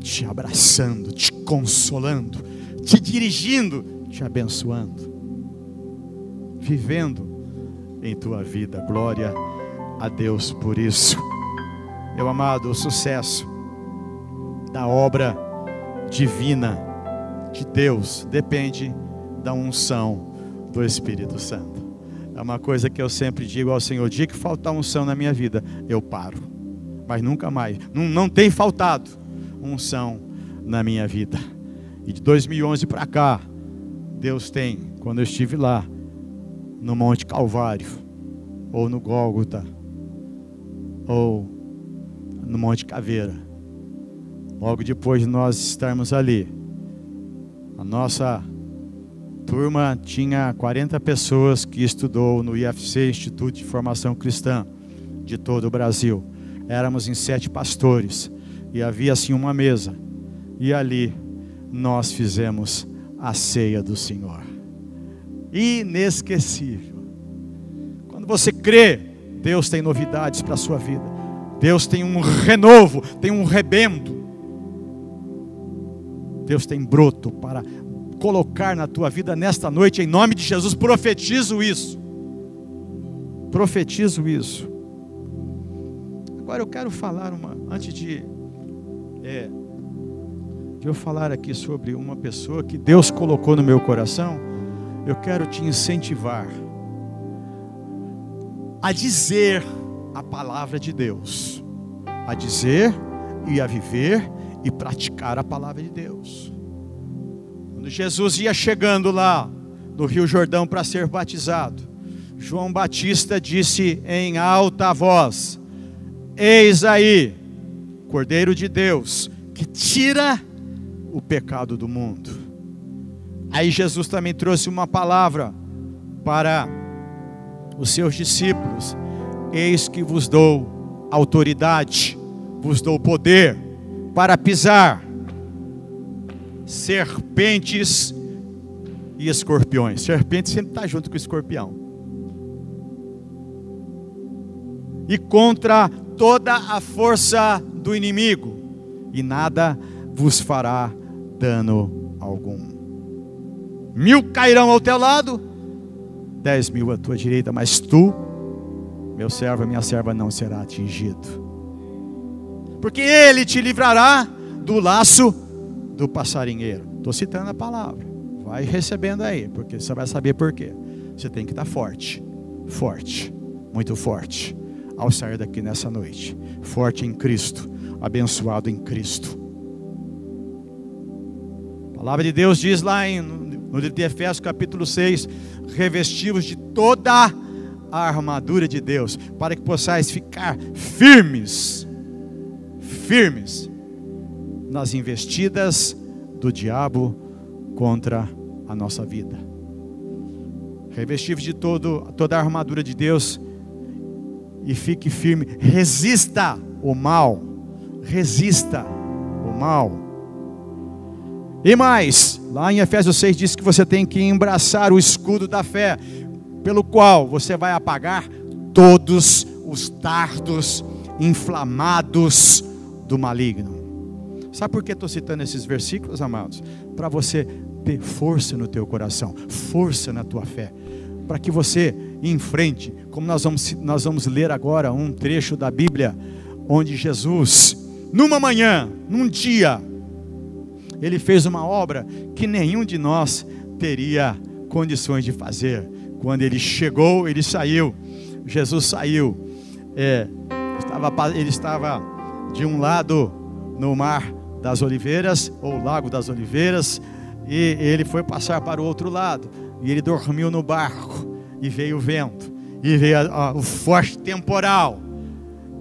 te abraçando, te consolando, te dirigindo, te abençoando, vivendo em tua vida. Glória a Deus por isso. Meu amado, o sucesso da obra divina de Deus depende da unção do Espírito Santo. É uma coisa que eu sempre digo ao Senhor: dia que faltar unção na minha vida, eu paro. Mas nunca mais. Não, não tem faltado unção na minha vida. E de 2011 para cá, Deus tem, quando eu estive lá, no Monte Calvário, ou no Gólgota, ou no Monte Caveira, logo depois de nós estarmos ali, a nossa turma tinha 40 pessoas que estudou no IFC, Instituto de Formação Cristã, de todo o Brasil. Éramos em sete pastores. E havia assim uma mesa. E ali nós fizemos a ceia do Senhor. Inesquecível. Quando você crê, Deus tem novidades para a sua vida. Deus tem um renovo, tem um rebento. Deus tem broto para colocar na tua vida nesta noite, em nome de Jesus. Profetizo isso. Profetizo isso. Agora eu quero falar uma, antes de é, de eu falar aqui sobre uma pessoa que Deus colocou no meu coração, eu quero te incentivar a dizer a palavra de Deus, a dizer e a viver e praticar a palavra de Deus. Quando Jesus ia chegando lá no Rio Jordão para ser batizado, João Batista disse em alta voz: Eis aí Cordeiro de Deus, que tira o pecado do mundo. Aí Jesus também trouxe uma palavra para os seus discípulos: Eis que vos dou autoridade vos dou poder para pisar serpentes e escorpiões. Serpente sempre está junto com o escorpião. E contra toda a força do inimigo, e nada vos fará dano algum. Mil cairão ao teu lado, dez mil à tua direita, mas tu, meu servo, minha serva, não será atingido. Porque ele te livrará do laço do passarinheiro. Estou citando a palavra. Vai recebendo aí, porque você vai saber por quê. Você tem que estar forte, forte, muito forte, ao sair daqui nessa noite. Forte em Cristo, abençoado em Cristo. A palavra de Deus diz lá em, no livro de Efésios, capítulo 6: revestivos de toda a armadura de Deus, para que possais ficar firmes, firmes nas investidas do diabo contra a nossa vida. Revestivos de todo, toda a armadura de Deus e fique firme, resista o mal, resista o mal. E mais, lá em Efésios 6 diz que você tem que embraçar o escudo da fé, pelo qual você vai apagar todos os dardos inflamados do maligno. Sabe por que estou citando esses versículos, amados? Para você ter força no teu coração, força na tua fé, para que você enfrente, como nós vamos, nós vamos ler agora um trecho da Bíblia, onde Jesus, numa manhã, num dia, ele fez uma obra que nenhum de nós teria condições de fazer. Quando ele chegou, ele saiu. Jesus saiu. É, estava, ele estava de um lado no mar das Oliveiras, ou Lago das Oliveiras, e ele foi passar para o outro lado, e ele dormiu no barco, e veio o vento, e veio o forte temporal.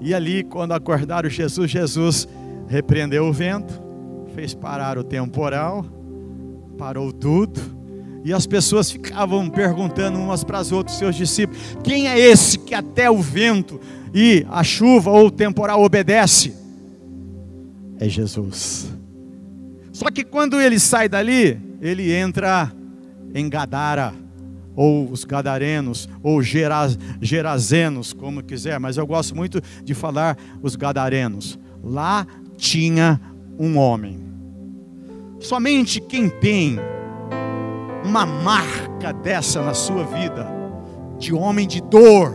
E ali, quando acordaram Jesus, Jesus repreendeu o vento, fez parar o temporal, parou tudo, e as pessoas ficavam perguntando umas para as outras, seus discípulos: quem é esse que até o vento e a chuva ou o temporal obedece? é Jesus. Só que quando ele sai dali, ele entra em Gadara, ou os gadarenos, ou geraz, gerazenos, como quiser, mas eu gosto muito de falar os gadarenos. Lá tinha um homem. Somente quem tem uma marca dessa na sua vida, de homem de dor,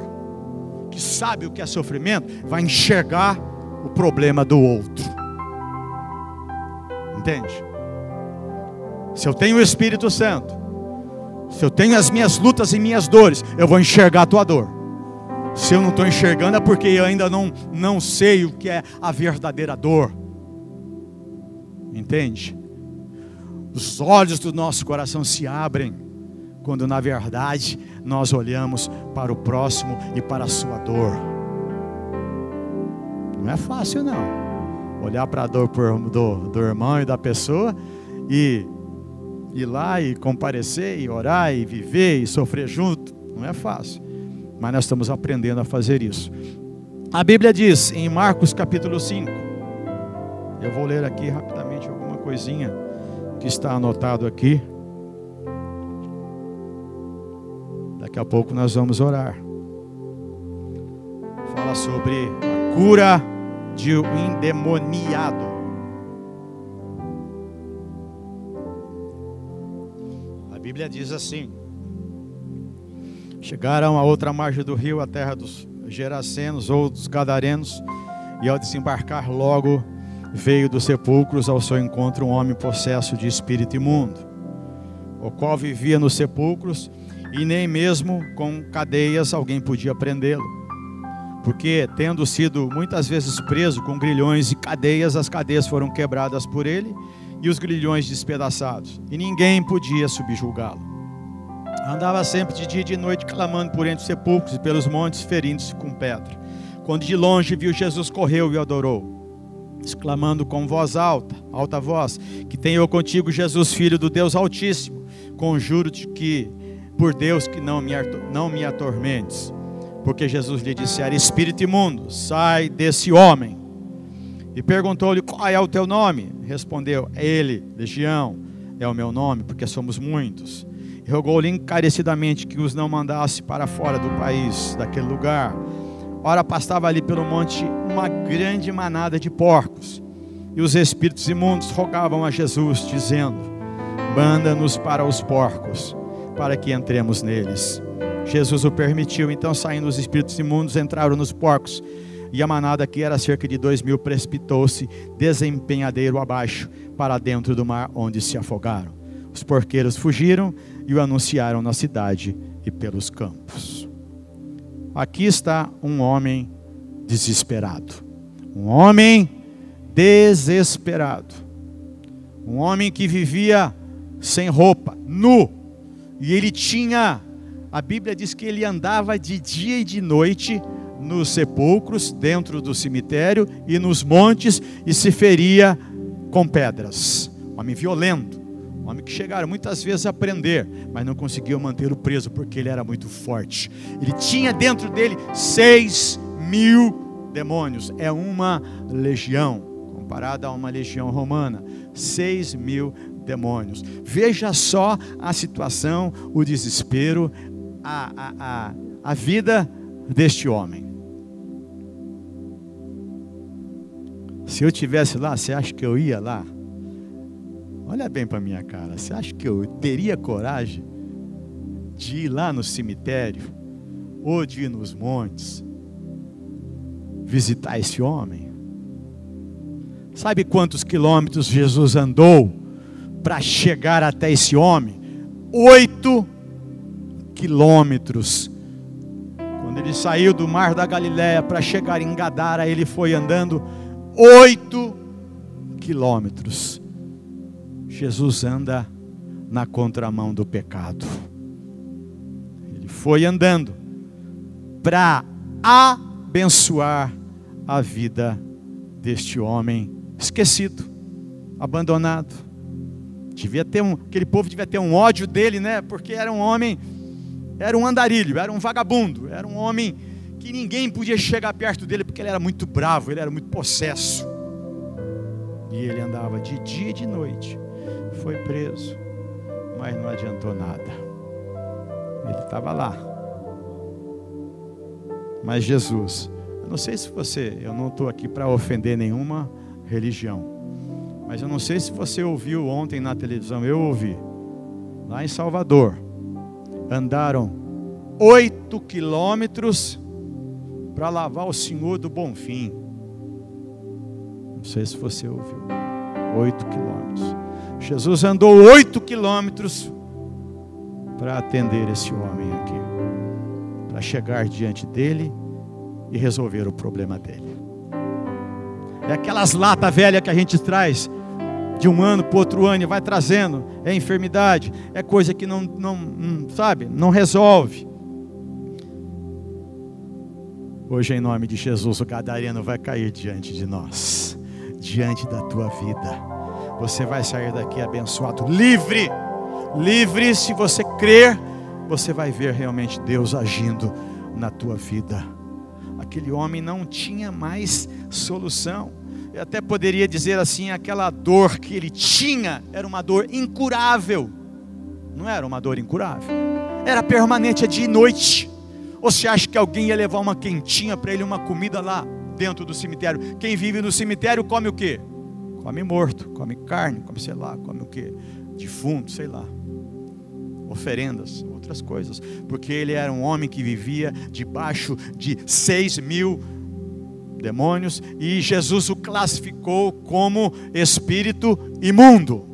que sabe o que é sofrimento, vai enxergar o problema do outro. Entende? Se eu tenho o Espírito Santo, se eu tenho as minhas lutas e minhas dores, eu vou enxergar a tua dor. Se eu não estou enxergando, é porque eu ainda não, não sei o que é a verdadeira dor. Entende? Os olhos do nosso coração se abrem quando na verdade nós olhamos para o próximo e para a sua dor. Não é fácil não olhar para a dor do, do irmão e da pessoa e ir lá e comparecer e orar e viver e sofrer junto. Não é fácil, mas nós estamos aprendendo a fazer isso. A Bíblia diz em Marcos capítulo 5, eu vou ler aqui rapidamente alguma coisinha que está anotado aqui. Daqui a pouco nós vamos orar. Fala sobre a cura de um endemoniado. A Bíblia diz assim: Chegaram a outra margem do rio, a terra dos Gerasenos ou dos Gadarenos, e ao desembarcar logo veio dos sepulcros ao seu encontro um homem possesso de espírito imundo, o qual vivia nos sepulcros e nem mesmo com cadeias alguém podia prendê-lo porque tendo sido muitas vezes preso com grilhões e cadeias, as cadeias foram quebradas por ele e os grilhões despedaçados, e ninguém podia subjulgá-lo. Andava sempre de dia e de noite clamando por entre os sepulcros e pelos montes, ferindo-se com pedra. Quando de longe viu Jesus, correu e adorou, exclamando com voz alta, alta voz, que tenho contigo Jesus, filho do Deus Altíssimo, conjuro-te que, por Deus, que não me, não me atormentes porque Jesus lhe dissera: Espírito imundo, sai desse homem. E perguntou-lhe: Qual é o teu nome? Respondeu: Ele, Legião, é o meu nome, porque somos muitos. Rogou-lhe encarecidamente que os não mandasse para fora do país, daquele lugar. Ora, pastava ali pelo monte uma grande manada de porcos. E os espíritos imundos rogavam a Jesus, dizendo: Manda-nos para os porcos, para que entremos neles. Jesus o permitiu, então, saindo os espíritos imundos, entraram nos porcos. E a manada, que era cerca de dois mil, precipitou-se desempenhadeiro abaixo, para dentro do mar, onde se afogaram. Os porqueiros fugiram e o anunciaram na cidade e pelos campos. Aqui está um homem desesperado. Um homem desesperado. Um homem que vivia sem roupa, nu. E ele tinha, a Bíblia diz que ele andava de dia e de noite nos sepulcros, dentro do cemitério e nos montes e se feria com pedras. Um homem violento, homem que chegaram muitas vezes a prender, mas não conseguiu manter o preso porque ele era muito forte. Ele tinha dentro dele seis mil demônios, é uma legião, comparada a uma legião romana, seis mil demônios. Veja só a situação, o desespero, a, a, a, a vida deste homem. Se eu tivesse lá, você acha que eu ia lá? Olha bem para minha cara. Você acha que eu teria coragem de ir lá no cemitério ou de ir nos montes visitar esse homem? Sabe quantos quilômetros Jesus andou para chegar até esse homem? Oito quilômetros. Quando ele saiu do mar da Galiléia para chegar em Gadara, ele foi andando oito quilômetros. Jesus anda na contramão do pecado. Ele foi andando para abençoar a vida deste homem esquecido, abandonado. Devia ter um, aquele povo devia ter um ódio dele, né? Porque era um homem, era um andarilho, era um vagabundo, era um homem que ninguém podia chegar perto dele porque ele era muito bravo, ele era muito possesso. E ele andava de dia e de noite. Foi preso, mas não adiantou nada. Ele estava lá. Mas Jesus, eu não sei se você, eu não estou aqui para ofender nenhuma religião, mas eu não sei se você ouviu ontem na televisão, eu ouvi, lá em Salvador, andaram oito quilômetros para lavar o Senhor do Bonfim. Não sei se você ouviu. Oito quilômetros. Jesus andou oito quilômetros para atender esse homem aqui, para chegar diante dele e resolver o problema dele. É aquelas latas velhas que a gente traz de um ano para outro ano e vai trazendo. É enfermidade, é coisa que não, não, não sabe, não resolve. Hoje, em nome de Jesus, o gadareno vai cair diante de nós, diante da tua vida. Você vai sair daqui abençoado, livre, livre. Se você crer, você vai ver realmente Deus agindo na tua vida. Aquele homem não tinha mais solução. Eu até poderia dizer assim: aquela dor que ele tinha era uma dor incurável. Não era uma dor incurável, era permanente, é dia e noite. Ou você acha que alguém ia levar uma quentinha para ele, uma comida lá dentro do cemitério? Quem vive no cemitério come o quê? Come morto, come carne, come sei lá, come o quê? Defunto, sei lá. Oferendas, outras coisas. Porque ele era um homem que vivia debaixo de seis mil demônios e Jesus o classificou como espírito imundo.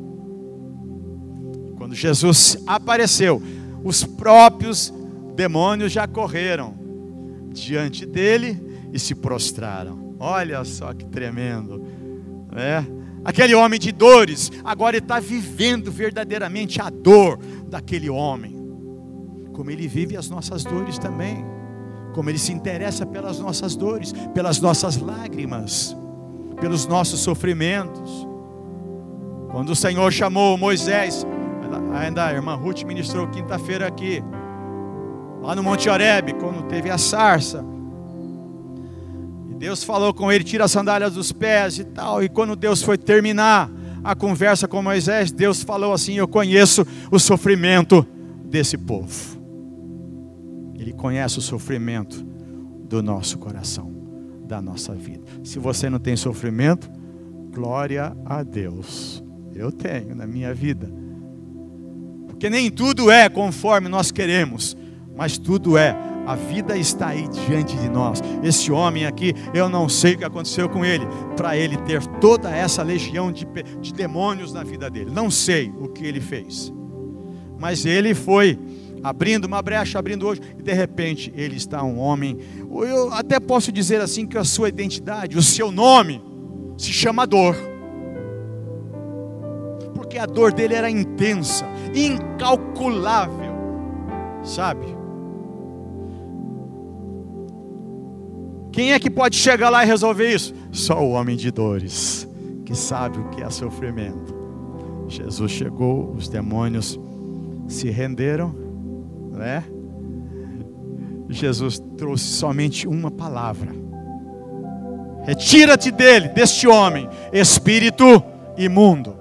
Quando Jesus apareceu, os próprios demônios já correram diante dele e se prostraram. Olha só que tremendo, né? Aquele homem de dores, agora está vivendo verdadeiramente a dor daquele homem, como ele vive as nossas dores também, como ele se interessa pelas nossas dores, pelas nossas lágrimas, pelos nossos sofrimentos. Quando o Senhor chamou Moisés, ainda a irmã Ruth ministrou quinta-feira aqui, lá no Monte Oreb, quando teve a sarça. Deus falou com ele: tira as sandálias dos pés e tal. E quando Deus foi terminar a conversa com Moisés, Deus falou assim: Eu conheço o sofrimento desse povo. Ele conhece o sofrimento do nosso coração, da nossa vida. Se você não tem sofrimento, glória a Deus. Eu tenho na minha vida. Porque nem tudo é conforme nós queremos, mas tudo é a vida está aí diante de nós. Esse homem aqui, eu não sei o que aconteceu com ele, para ele ter toda essa legião de, de demônios na vida dele. Não sei o que ele fez, mas ele foi abrindo uma brecha, abrindo hoje, e de repente ele está um homem. Eu até posso dizer assim que a sua identidade, o seu nome, se chama dor, porque a dor dele era intensa, incalculável, sabe? Quem é que pode chegar lá e resolver isso? Só o homem de dores, que sabe o que é sofrimento. Jesus chegou, os demônios se renderam, né? Jesus trouxe somente uma palavra: Retira-te dele, deste homem, espírito imundo.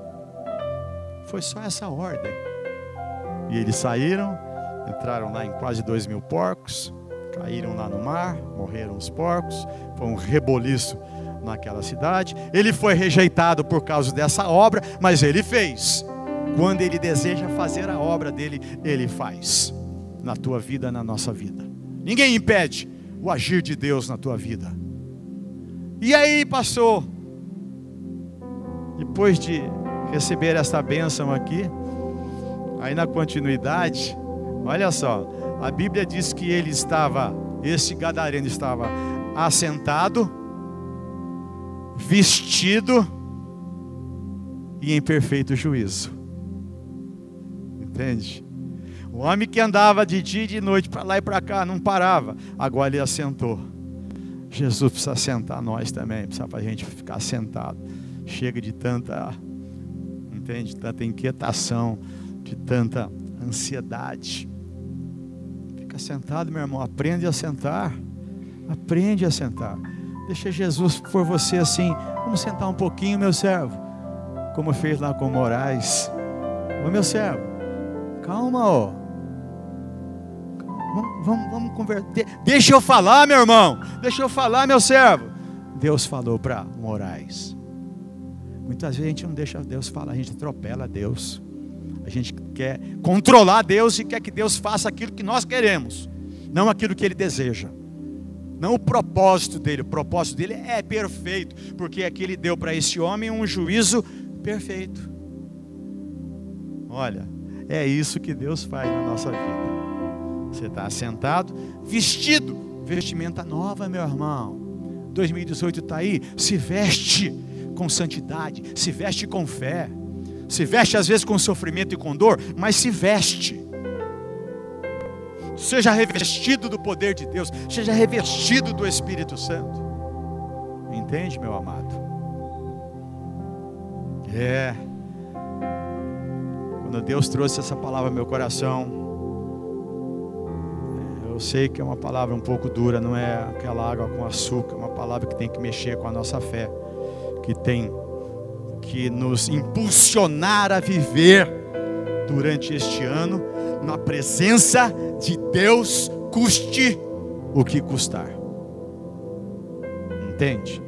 Foi só essa ordem. E eles saíram, entraram lá em quase dois mil porcos caíram lá no mar, morreram os porcos, foi um reboliço naquela cidade. Ele foi rejeitado por causa dessa obra, mas ele fez. Quando ele deseja fazer a obra dele, ele faz. Na tua vida, na nossa vida. Ninguém impede o agir de Deus na tua vida. E aí passou. Depois de receber essa bênção aqui, aí na continuidade, olha só, a Bíblia diz que ele estava, esse gadareno estava assentado, vestido e em perfeito juízo. Entende? O homem que andava de dia e de noite para lá e para cá, não parava. Agora ele assentou. Jesus precisa sentar nós também, precisa para a gente ficar sentado. Chega de tanta, entende? Tanta inquietação, de tanta ansiedade. Fica sentado, meu irmão. Aprende a sentar. Aprende a sentar. Deixa Jesus por você assim. Vamos sentar um pouquinho, meu servo. Como fez lá com Moraes. Ô meu servo, calma, ó. Vamos, vamos, vamos converter. Deixa eu falar, meu irmão. Deixa eu falar, meu servo. Deus falou para Moraes. Muitas vezes a gente não deixa Deus falar, a gente atropela Deus. A gente quer controlar Deus e quer que Deus faça aquilo que nós queremos, não aquilo que Ele deseja. Não o propósito dele, o propósito dele é perfeito, porque é que ele deu para esse homem um juízo perfeito. Olha, é isso que Deus faz na nossa vida. Você está sentado, vestido, vestimenta nova, meu irmão. 2018 está aí, se veste com santidade, se veste com fé. Se veste às vezes com sofrimento e com dor, mas se veste. Seja revestido do poder de Deus, seja revestido do Espírito Santo. Entende, meu amado? É. Quando Deus trouxe essa palavra ao meu coração, eu sei que é uma palavra um pouco dura, não é aquela água com açúcar, é uma palavra que tem que mexer com a nossa fé, que tem que nos impulsionar a viver durante este ano na presença de Deus, custe o que custar. Entende?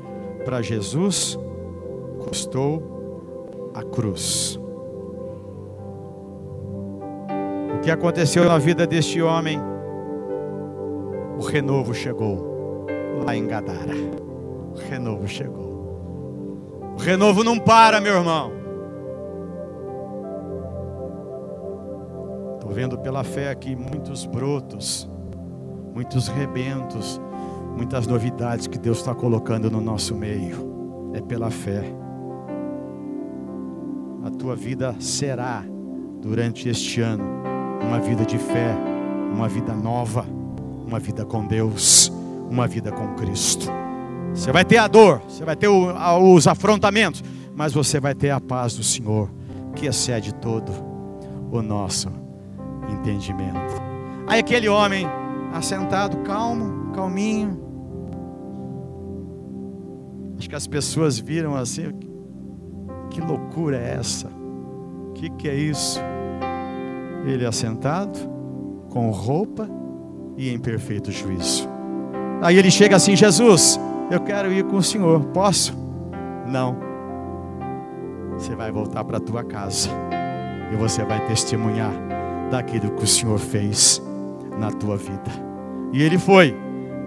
Para Jesus custou a cruz. O que aconteceu na vida deste homem? O renovo chegou lá em Gadara. O renovo chegou. Renovo não para, meu irmão. Estou vendo pela fé aqui muitos brotos, muitos rebentos, muitas novidades que Deus está colocando no nosso meio. É pela fé. A tua vida será, durante este ano, uma vida de fé, uma vida nova, uma vida com Deus, uma vida com Cristo. Você vai ter a dor, você vai ter os afrontamentos, mas você vai ter a paz do Senhor, que excede todo o nosso entendimento. Aí aquele homem, assentado, calmo, calminho, que as pessoas viram assim, que loucura é essa? O que, que é isso? Ele assentado, com roupa e em perfeito juízo. Aí ele chega assim: Jesus, eu quero ir com o Senhor, posso? Não. Você vai voltar para a tua casa e você vai testemunhar daquilo que o Senhor fez na tua vida. E ele foi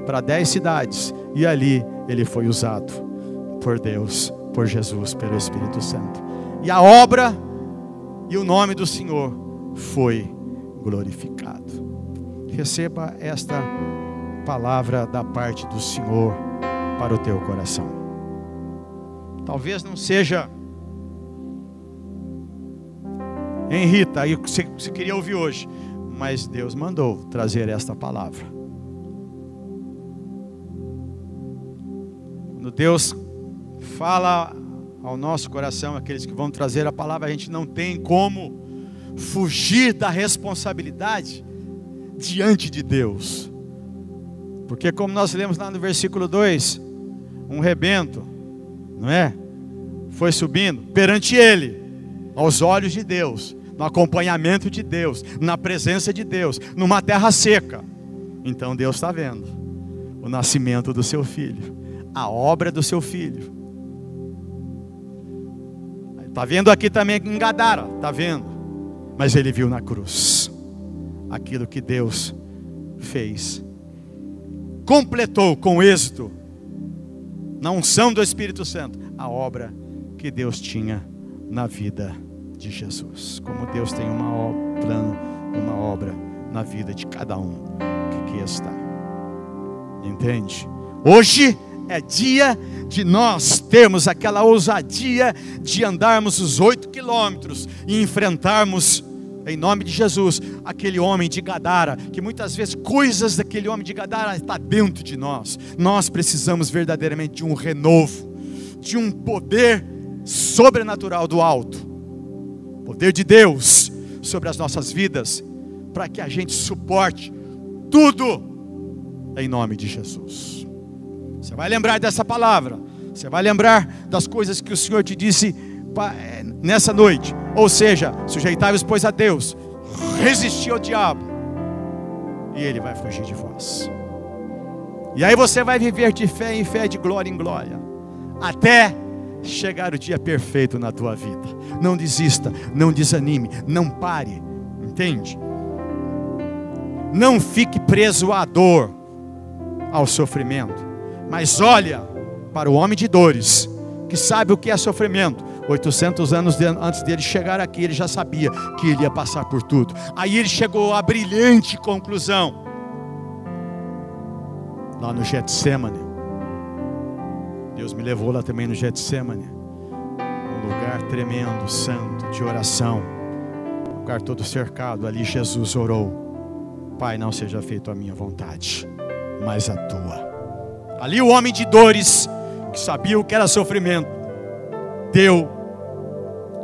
para dez cidades e ali ele foi usado por Deus, por Jesus, pelo Espírito Santo. E a obra e o nome do Senhor foi glorificado. Receba esta palavra da parte do Senhor para o teu coração. Talvez não seja Rita, aí você, você queria ouvir hoje, mas Deus mandou trazer esta palavra. Quando Deus fala ao nosso coração, aqueles que vão trazer a palavra, a gente não tem como fugir da responsabilidade diante de Deus. Porque como nós lemos lá no versículo 2, um rebento, não é? Foi subindo perante ele, aos olhos de Deus, no acompanhamento de Deus, na presença de Deus, numa terra seca. Então Deus está vendo o nascimento do seu filho, a obra do seu filho. Está vendo aqui também em Gadara, está vendo? Mas ele viu na cruz aquilo que Deus fez completou com êxito, na unção do Espírito Santo, a obra que Deus tinha na vida de Jesus. Como Deus tem uma obra, plano, uma obra na vida de cada um que aqui está. Entende? Hoje é dia de nós termos aquela ousadia de andarmos os oito quilômetros e enfrentarmos em nome de Jesus, aquele homem de Gadara, que muitas vezes coisas daquele homem de Gadara está dentro de nós. Nós precisamos verdadeiramente de um renovo, de um poder sobrenatural do alto, poder de Deus sobre as nossas vidas, para que a gente suporte tudo em nome de Jesus. Você vai lembrar dessa palavra, você vai lembrar das coisas que o Senhor te disse nessa noite. Ou seja, sujeitai-vos, pois, a Deus, resistir ao diabo, e ele vai fugir de vós. E aí você vai viver de fé em fé, de glória em glória, até chegar o dia perfeito na tua vida. Não desista, não desanime, não pare, entende? Não fique preso à dor, ao sofrimento, mas olha para o homem de dores, que sabe o que é sofrimento, 800 anos antes dele chegar aqui, ele já sabia que ele ia passar por tudo. Aí ele chegou à brilhante conclusão, lá no Getsemane. Deus me levou lá também no Getsemane, um lugar tremendo, santo, de oração, um lugar todo cercado. Ali Jesus orou: Pai, não seja feito a minha vontade, mas a tua. Ali o homem de dores, que sabia o que era sofrimento, deu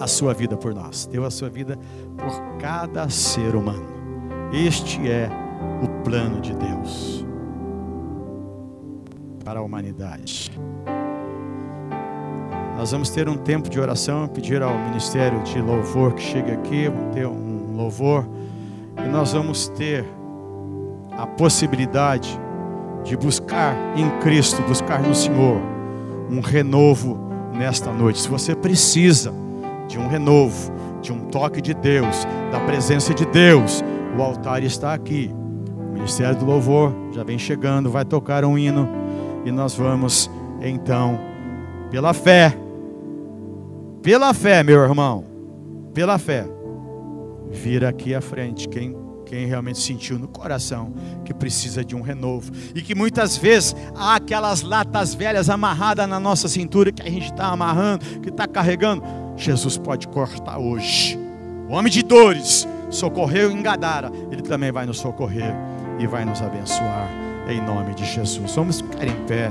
a sua vida por nós, deu a sua vida por cada ser humano. Este é o plano de Deus para a humanidade. Nós vamos ter um tempo de oração, pedir ao ministério de louvor que chegue aqui, vamos ter um louvor, e nós vamos ter a possibilidade de buscar em Cristo, buscar no Senhor, um renovo nesta noite. Se você precisa, de um renovo, de um toque de Deus, da presença de Deus. O altar está aqui. O Ministério do Louvor já vem chegando, vai tocar um hino e nós vamos então, pela fé, pela fé, meu irmão, pela fé, vir aqui à frente quem quem realmente sentiu no coração que precisa de um renovo. E que muitas vezes há aquelas latas velhas amarradas na nossa cintura que a gente está amarrando, que está carregando. Jesus pode cortar hoje. O homem de dores socorreu em Gadara, ele também vai nos socorrer e vai nos abençoar em nome de Jesus. Vamos ficar em pé.